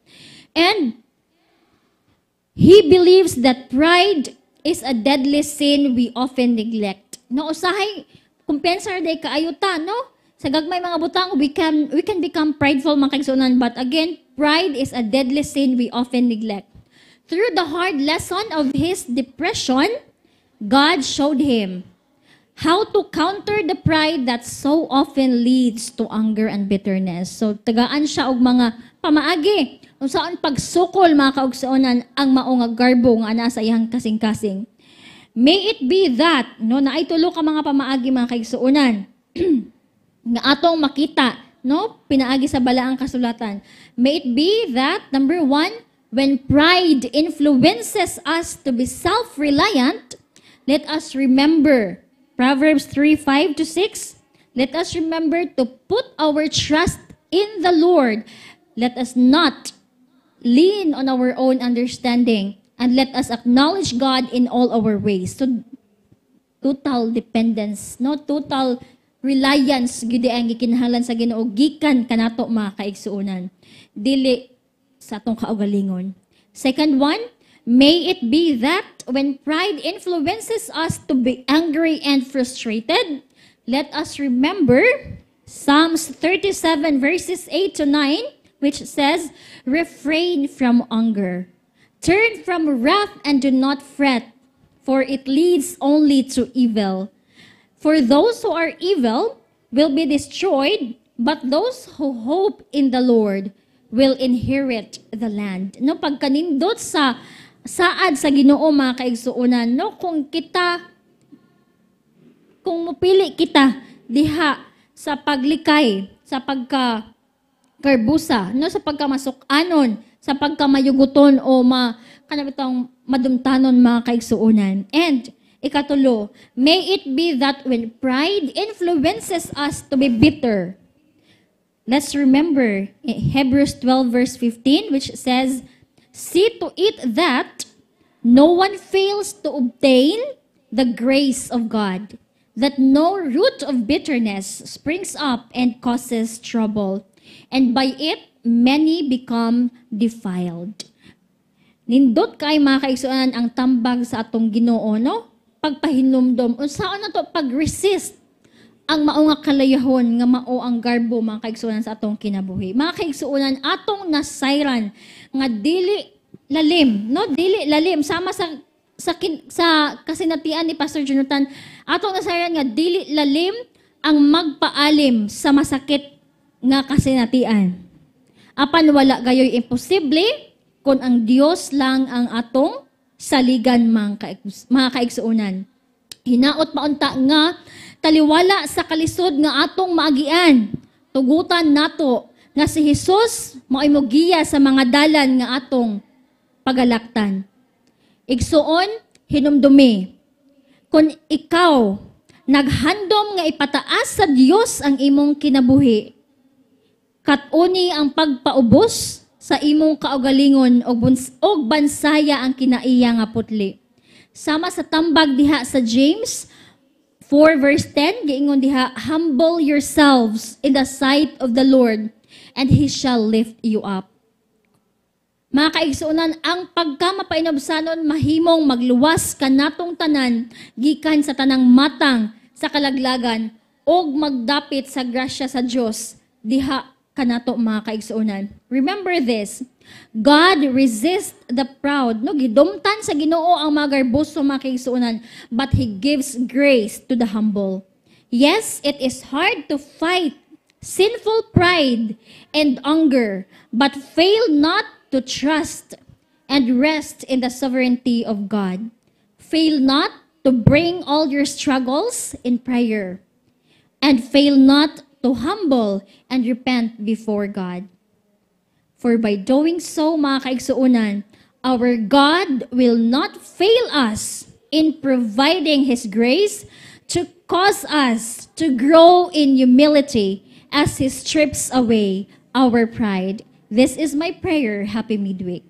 and he believes that pride is a deadly sin we often neglect. No usahay kumpensar day kaayo ta no? Sa gagmay mga butang we can we can become prideful mga kaigsunan but again pride is a deadly sin we often neglect. Through the hard lesson of his depression God showed him how to counter the pride that so often leads to anger and bitterness. So tagaan siya og mga pamaagi kung saan pagsukol mga kaugsuonan ang mao nga garbo nga ana sa iyang kasing-kasing. May it be that no na tulo ka mga pamaagi mga kaigsuonan nga atong makita no pinaagi sa balaang kasulatan. May it be that number one when pride influences us to be self-reliant, let us remember Proverbs 3 5 to 6. Let us remember to put our trust in the Lord. Let us not lean on our own understanding and let us acknowledge God in all our ways. So, total dependence, no? Total reliance gid ang gikinahanglan sa Ginoo gikan kanato mga kaigsuonan. Dili sa atong kaugalingon. Second one, may it be that when pride influences us to be angry and frustrated, let us remember Psalms 37 verses 8 to 9, which says, Refrain from anger. Turn from wrath and do not fret, for it leads only to evil. For those who are evil will be destroyed, but those who hope in the Lord will inherit the land. No, pagkanindot sa saad sa Ginoo mga kaigsuonan, no, kung kita kung mupili kita diha sa paglikay, sa pagka karbusa, no, sa pagkamasok-anon, sa pagkamayuguton o ma kanabitang madumtanon mga kaigsuonan. And ikatulo, may it be that when pride influences us to be bitter, let's remember Hebrews 12 verse 15 which says, See to it that no one fails to obtain the grace of God, that no root of bitterness springs up and causes trouble, and by it many become defiled. Nindot kay mga kaigsuanan ang tambag sa atong Ginoo no? Pagpahinumdom unsaon na to pag-resist ang mao nga kalayahon nga mao ang garbo mga kaigsuonan sa atong kinabuhi. Mga kaigsuonan atong nasayran nga dili lalim, no? Dili lalim sama sa sa kin, sa kasinatian ni Pastor Jonathan. Atong nasayran nga dili lalim ang magpaalim sa masakit nga kasinatian. Apan wala gayoy imposible kung ang Dios lang ang atong saligan mga kaigsuonan. Hinaot paunta nga taliwala sa kalisod nga atong maagian. Tugutan nato nga si Jesus mao'y mogiya sa mga dalan nga atong pagalaktan. Igsuon, hinumdumi. Kung ikaw naghandom nga ipataas sa Dios ang imong kinabuhi, katuni ang pagpaubos sa imong kaugalingon og bansaya ang kinaiya nga putli. Sama sa tambag diha sa James 4 verse 10, giingon diha, Humble yourselves in the sight of the Lord, and He shall lift you up. Mga kaigsuunan, ang pagkamapainobsanon mahimong magluwas kanatong tanan, gikan sa tanang matang sa kalaglagan, og magdapit sa grasya sa Dios diha kanato mga kaigsuunan. Remember this, God resist the proud. No, gidumtan sa Ginoo ang mga garboso mga kaigsuunan, but He gives grace to the humble. Yes, it is hard to fight sinful pride and anger, but fail not to trust and rest in the sovereignty of God. Fail not to bring all your struggles in prayer, and fail not to humble and repent before God. For by doing so, mga kaigsuunan, our God will not fail us in providing His grace to cause us to grow in humility as He strips away our pride. This is my prayer. Happy midweek.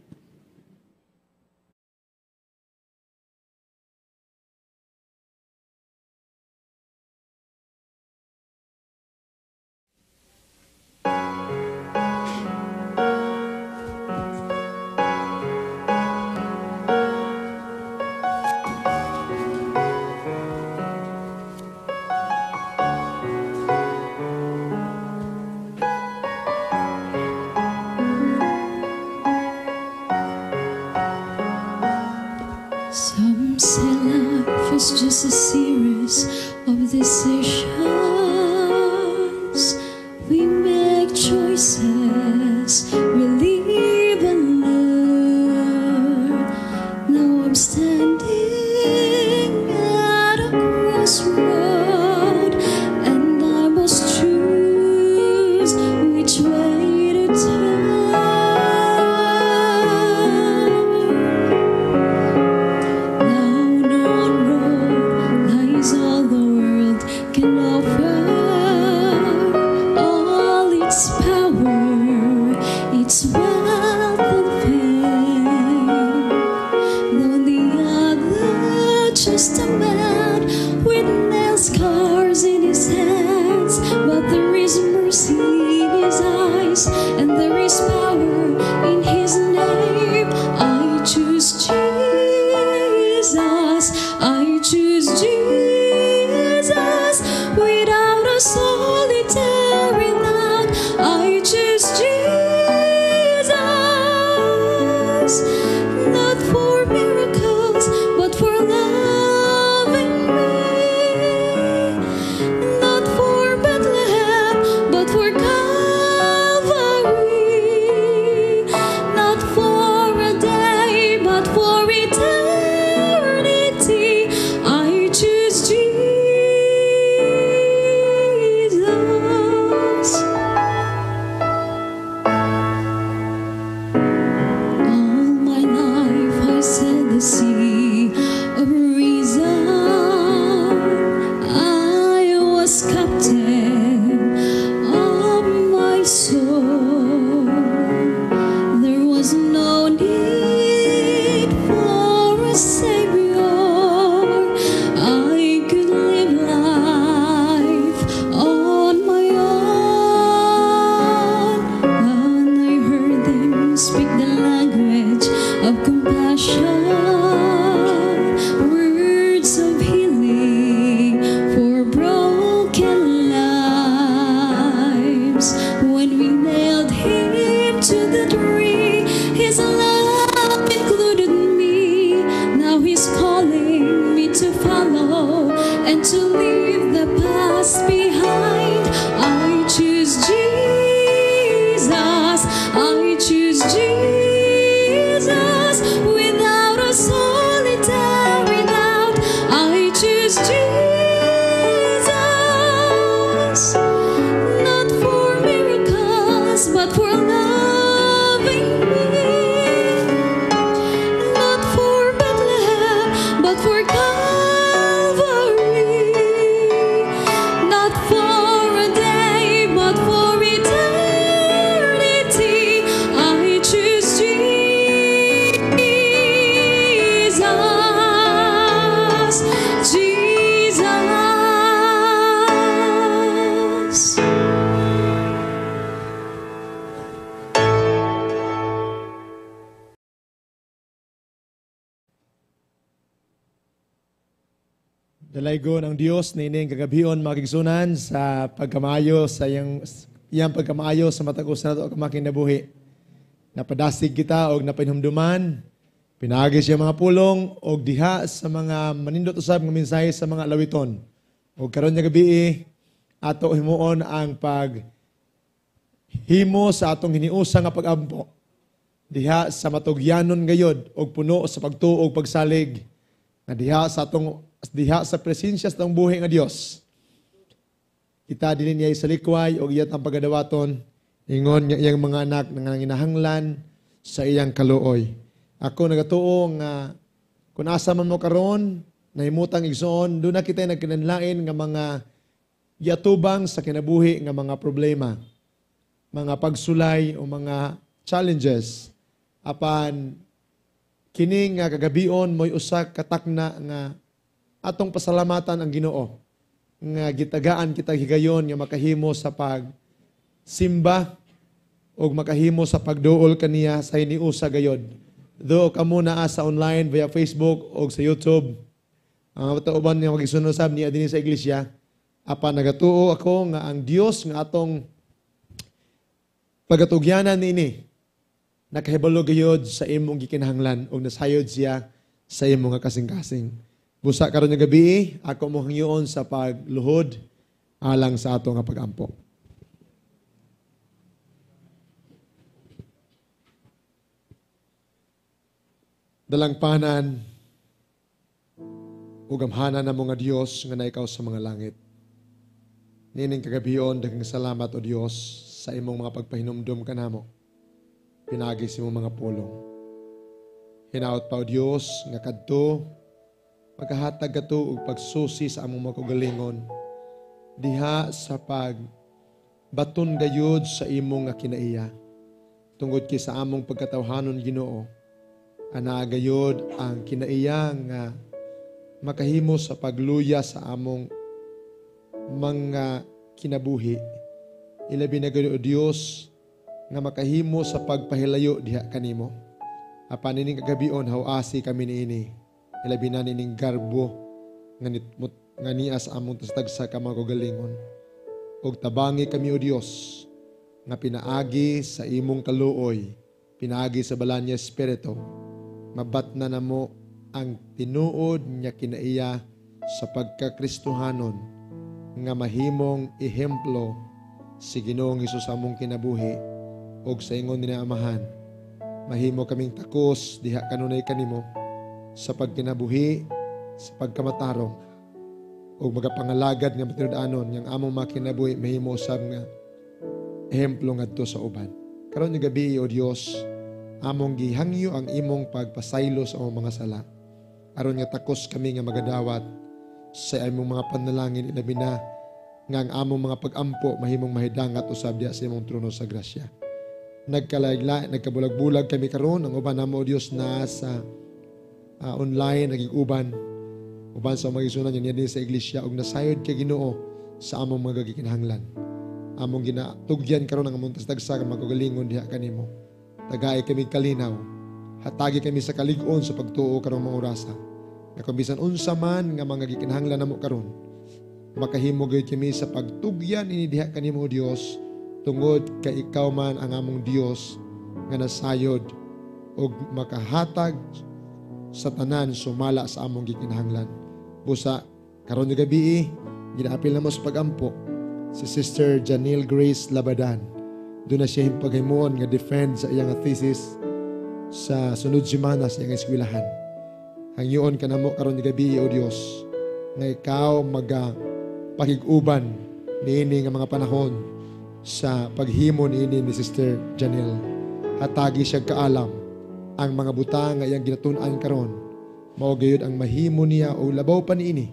Dios na ining kagabion makigsunan sa pagkamayo sa iyang iyang pagkamayo sa matag usa nato kamakinabuhi. Napadasig kita og napahinumduman, pinagi siya mga pulong og diha sa mga manindot usab nga mensahe sa mga lawiton. Og karon nga gabi ato himuon ang pag himo sa atong hiniusa nga pag-ampo diha sa matugyanon gayod og puno sa pagtuo og pagsalig nga diha sa atong diha sa presensya sa atong buhi nga Dios. Kita dinhi niya sa likway og iyat ang pagadawaton ingon niya iyang mga anak nga nanginahanglan sa iyang kaluoy. Ako nagatuo nga kung asa man mo karon nahimutang igsoon do na kita nagkinanlain nga mga giatubang sa kinabuhi nga mga problema mga pagsulay o mga challenges apan kini nga kagabion mo'y usa ka takna nga atong pasalamatan ang Ginoo nga gitagaan kita higayon nga makahimo sa pag simba o makahimo sa pagduol kaniya sa hiniusa gayod. Do kamo naa sa online via Facebook o sa YouTube. Ang uh, uban nga magisunod sab niya dinhi sa iglesia. Apa nagatuo ako nga ang Dios nga atong pagatugyanan niini nakahibalo gayod sa imong gikinahanglan ug nasayod siya sa imong kasing-kasing. Busa karon nga gabi, ako mo hangyoon sa pagluhod alang sa ato nga pagampo. Dalangpanan ug amhanan na mga Dios nga naikaw sa mga langit. Nining kagabion daghang salamat o Dios sa imong mga pagpahinumdum kanamo pinagi sa imong mga pulong. Hinaot pa o Diyos nga kadto magkahatag kato og pagsusi sa among mga kagalingon diha sa pag baton gayud sa imong nga kinaiya. Tungod kay sa among pagkatawhanon Ginoo ana gayud ang kinaiya nga makahimo sa pagluya sa among mga kinabuhi. Ilabi na gayud o Dios nga makahimo sa pagpahilayo diha kanimo. Apan ining kagabion hawasi kami niini. Ilabi na nining garbo nga nitmut nga nias among tagsa ka mga kagalingon. Tabangi kami o Dios nga pinaagi sa imong kaluoy, pinaagi sa balan niya espiritu. Mabat na namo ang tinuod niya kinaiya sa pagkakristohanon nga mahimong ehemplo si Ginoong Hesus among kinabuhi og sa ingon ni amahan mahimo kaming takos diha kanunay kanimo sa pagkinabuhi sa pagkamatarong og magapangalagad nga matinud-anon yang among makinabuhi mahimo usab nga ehemplo ngadto sa uban. Karon ni gabi o Dios among gihangyo ang imong pagpasaylo sa among mga sala. Aron nga takos kami nga magadawat sa among mga panalangin ilabi na nga ang among mga pag-ampo mahimong mahidangat usab diha sa imong trono sa grasya. Nagkalaigla, nagkabulag-bulag kami karon ang uban namo o Dios na sa ah, online naging uban. Uban sa mga isunan niya din sa iglesia ug nasayod kay Ginoo sa among mga gikinahanglan. Among ginatugyan karon ang among tasdagsa magagalingon diha kanimo. Tagay kami kalinaw. Hatagi kami sa kalig-on sa pagtuo karong mga orasa. Nga kung bisan unsa man nga mga gikinahanglan namo karon makahimo gyud kami sa pagtugyan ini diha kanimo Dios tungod kay ikaw man ang among Dios nga nasayod og makahatag sa tanan sumala sa among gikinahanglan. Busa karon nga gabi ginaapil na mo sa pagampo si Sister Janelle Grace Labadan. Doon na siya himpaghimuon nga defend sa iyang thesis sa sunod semana sa iyang eskwelahan. Hangyoon ka na mo karon nga gabi o Dios nga ikaw maga pakiguban niini nga mga panahon sa paghimo niini ni Sister Janelle. Hatagi siya kaalam ang mga butang nga iyang ginatun-an karon. Mao gayud ang mahimo niya o labaw pa niini.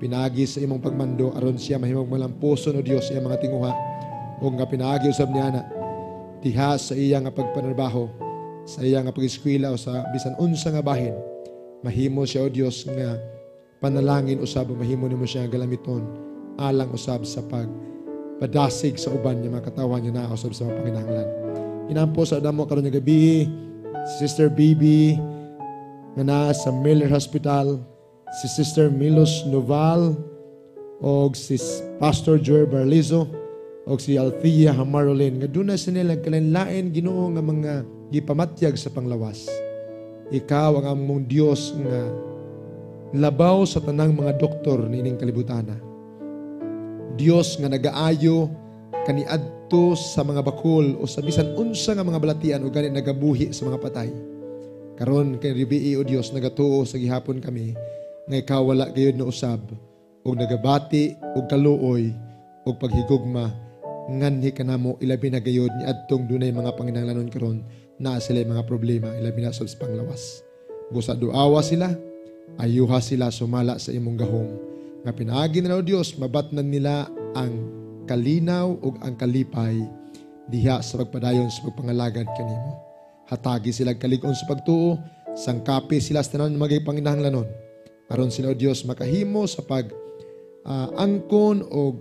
Pinagi sa imong pagmando aron siya mahimong malampuson o Dios sa mga tinguha. O nga pinagi usab niya na diha sa iya nga pagpanarbaho, sa iya nga pag-eskwela o sa bisan unsa nga bahin. Mahimo siya o Dios nga panalangin usab mahimo nimo siya galamiton alang usab sa pag padasig sa uban niya mga katawan niya na usab sa mga panginahanglan. Inampo sa damo karon nga gabi, Sister Bibi na sa Miller Hospital, si Sister Milos Noval, o si Pastor Joy Barlizo, o si Althea Hamarolin, nga doon na sila nagkalanlain ginoo nga mga gipamatyag sa panglawas. Ikaw ang among Dios nga labaw sa tanang mga doktor nining kalibutana. Dios nga nagaayo kaniadto sa mga bakol o sa bisan unsa nga mga balatian o gani nagabuhi sa mga patay. Karon kay ribii o Dios nagatuo sa gihapon kami nga ikaw wala gayud na usab ug nagabati ug kaluoy ug paghigugma nganhi kanamo ilabi na gayud ni adtong dunay mga panginahanglanon karon naa sila mga problema ilabi na sa panglawas. Busa duawa sila, ayuha sila sumala sa imong gahom. Nga pinaagi na o Dios, mabatnan nila ang kalinaw ug ang kalipay diha sa pagpadayon sa pagpangalagad kanimo. Hatagi sila kalig-on sa pagtuo, sangkapi sila sa tanan magay panginahanglanon. Aron sila o Dios makahimo sa pag ah, angkon o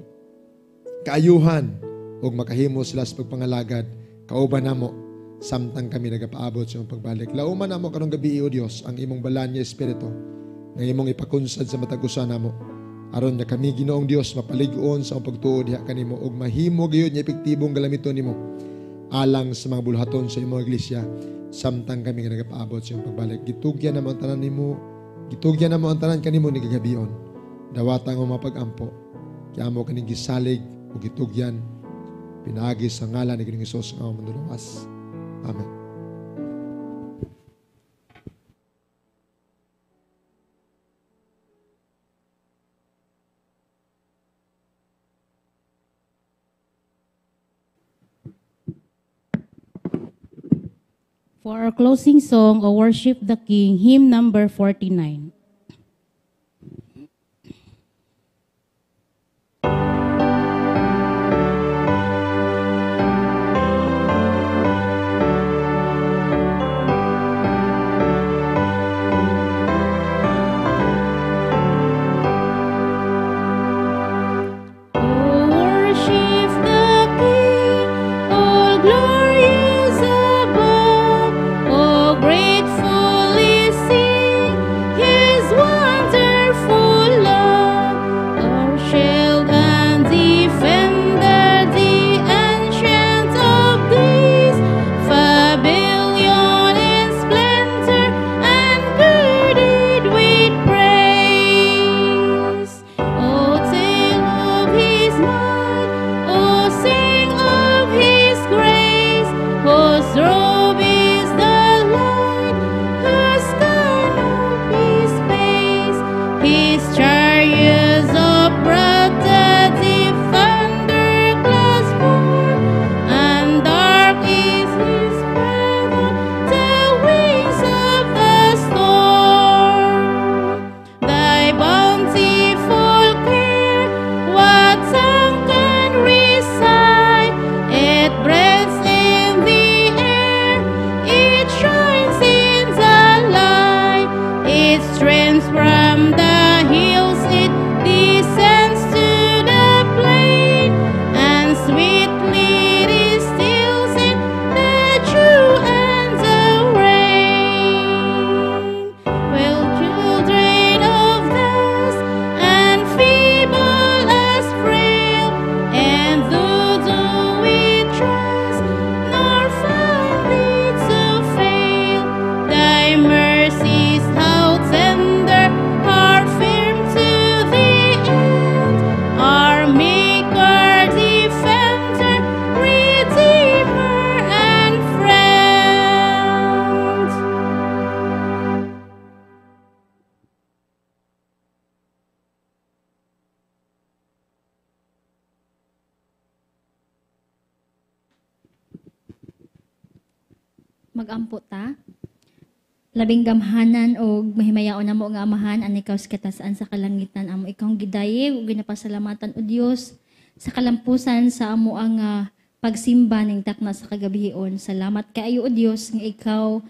kaayuhan ug makahimo sila sa pagpangalagad kauban namo samtang kami nagapaabot sa imong pagbalik. Lauman namo karong gabi o Dios ang imong balan nga espiritu nga imong ipakunsad sa matagusan namo. Aron na kami Ginoong Dios mapaligon sa pagtuo diha kanimo ug mahimo gayud nga epektibong galamiton nimo alang sa mga bulhaton sa imong iglesia samtang kami nga nagapaabot sa imong pagbalik. Gitugyan namo ang tanan nimo, gitugyan namo ang tanan kanimo ni gagabion. Dawata nga mapag-ampo. Kaya mo kaning gisalig ug gitugyan pinagi sa ngalan ni Ginoong Hesus nga among. Amen. For our closing song, O Worship the King, hymn number 49. Labing gamhanan o mahimayaon na mo nga amahan an ikaw sa katasaan sa kalangitan amo ikaw gidaye ug ginapasalamatan o Dios sa kalampusan sa amo ang ah, pagsimba ning takna sa kagabihion. Salamat kaayo o Dios nga ikaw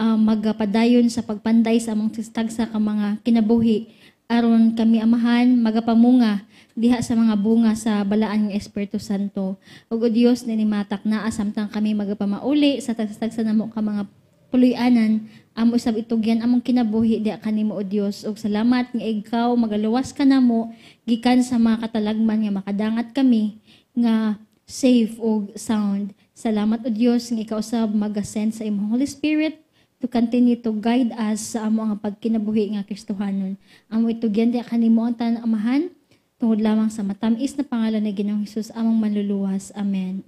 ah, magapadayon sa pagpanday sa among tagsa ka mga kinabuhi aron kami amahan magapamunga diha sa mga bunga sa balaan ng Espiritu Santo. Ug o Dios na matak na samtang kami magapamauli sa tagsa namo ka mga puluyanan amo usab itugyan among kinabuhi di kanimo o Dios ug salamat nga ikaw magaluwas ka namo gikan sa mga katalagman nga makadangat kami nga safe ug sound. Salamat o Dios nga ikaw usab mag-ascend sa imong Holy Spirit to continue to guide us sa amo nga pagkinabuhi nga Kristohanon. Amo itugyan di kanimo ang tanan amahan tungod lamang sa matamis na pangalan ni Ginoong Hesus among manluluwas. Amen.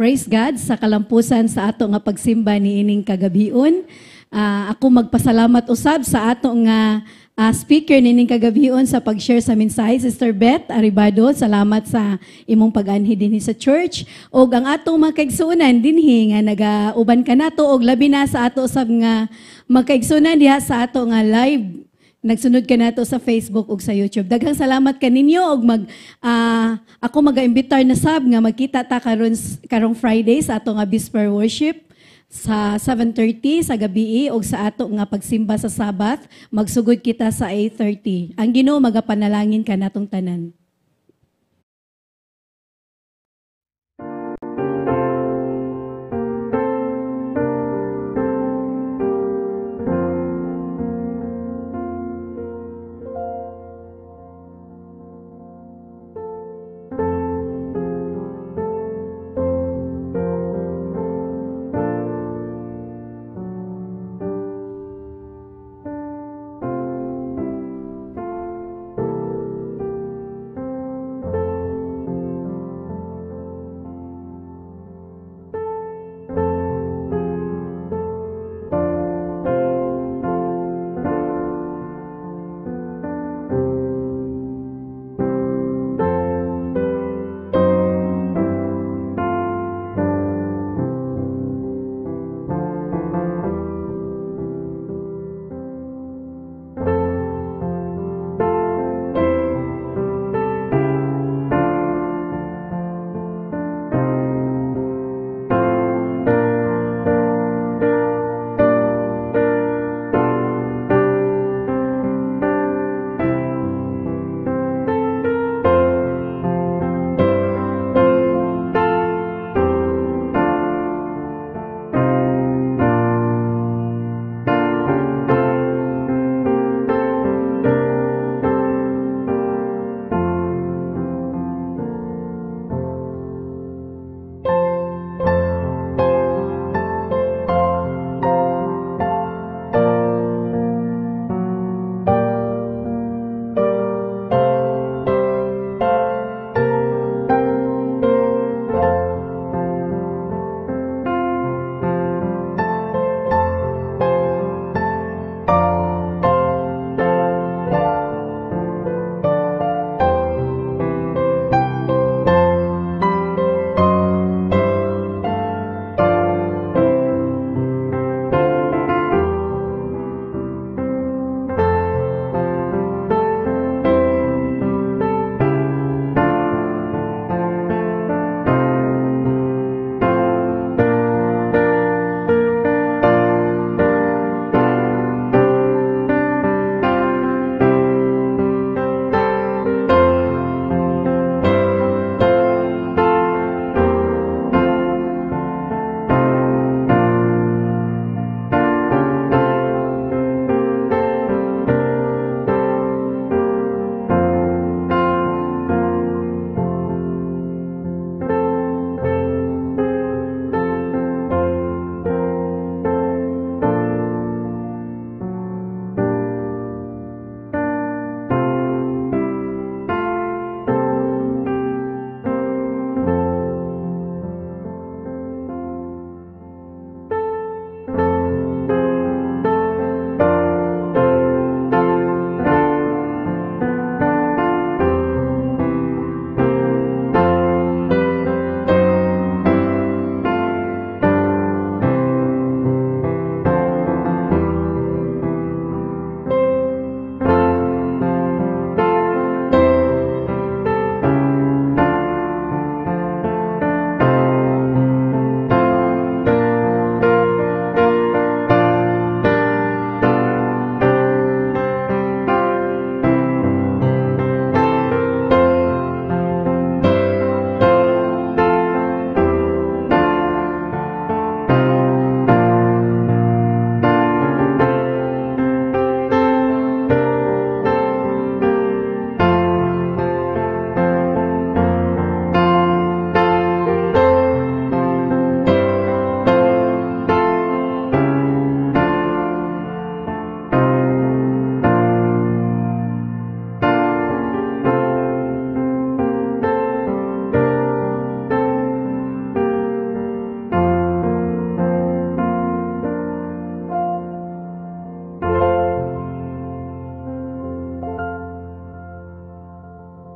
Praise God sa kalampusan sa ato nga pagsimba ni ining kagabion. Ah, ako magpasalamat usab sa ato nga ah, speaker nining kagabion sa pag-share sa mensahe Sister Beth Aribado. Salamat sa imong pag-anhi dinhi sa church og ang atong mga kaigsuonan dinhi nga nagauban ka nato og labi na sa ato usab nga magkaigsuonan diha sa ato nga live Nagsunod ka nato sa Facebook ug sa YouTube. Daghang salamat kaninyo og mag ah, ako mag-imbitar na sab nga magkita ta karon karong Friday sa ato nga Whisper Worship sa 7:30 sa gabi og sa ato nga pagsimba sa Sabbath magsugod kita sa 8:30. Ang Ginoo magapanalangin ka natong tanan.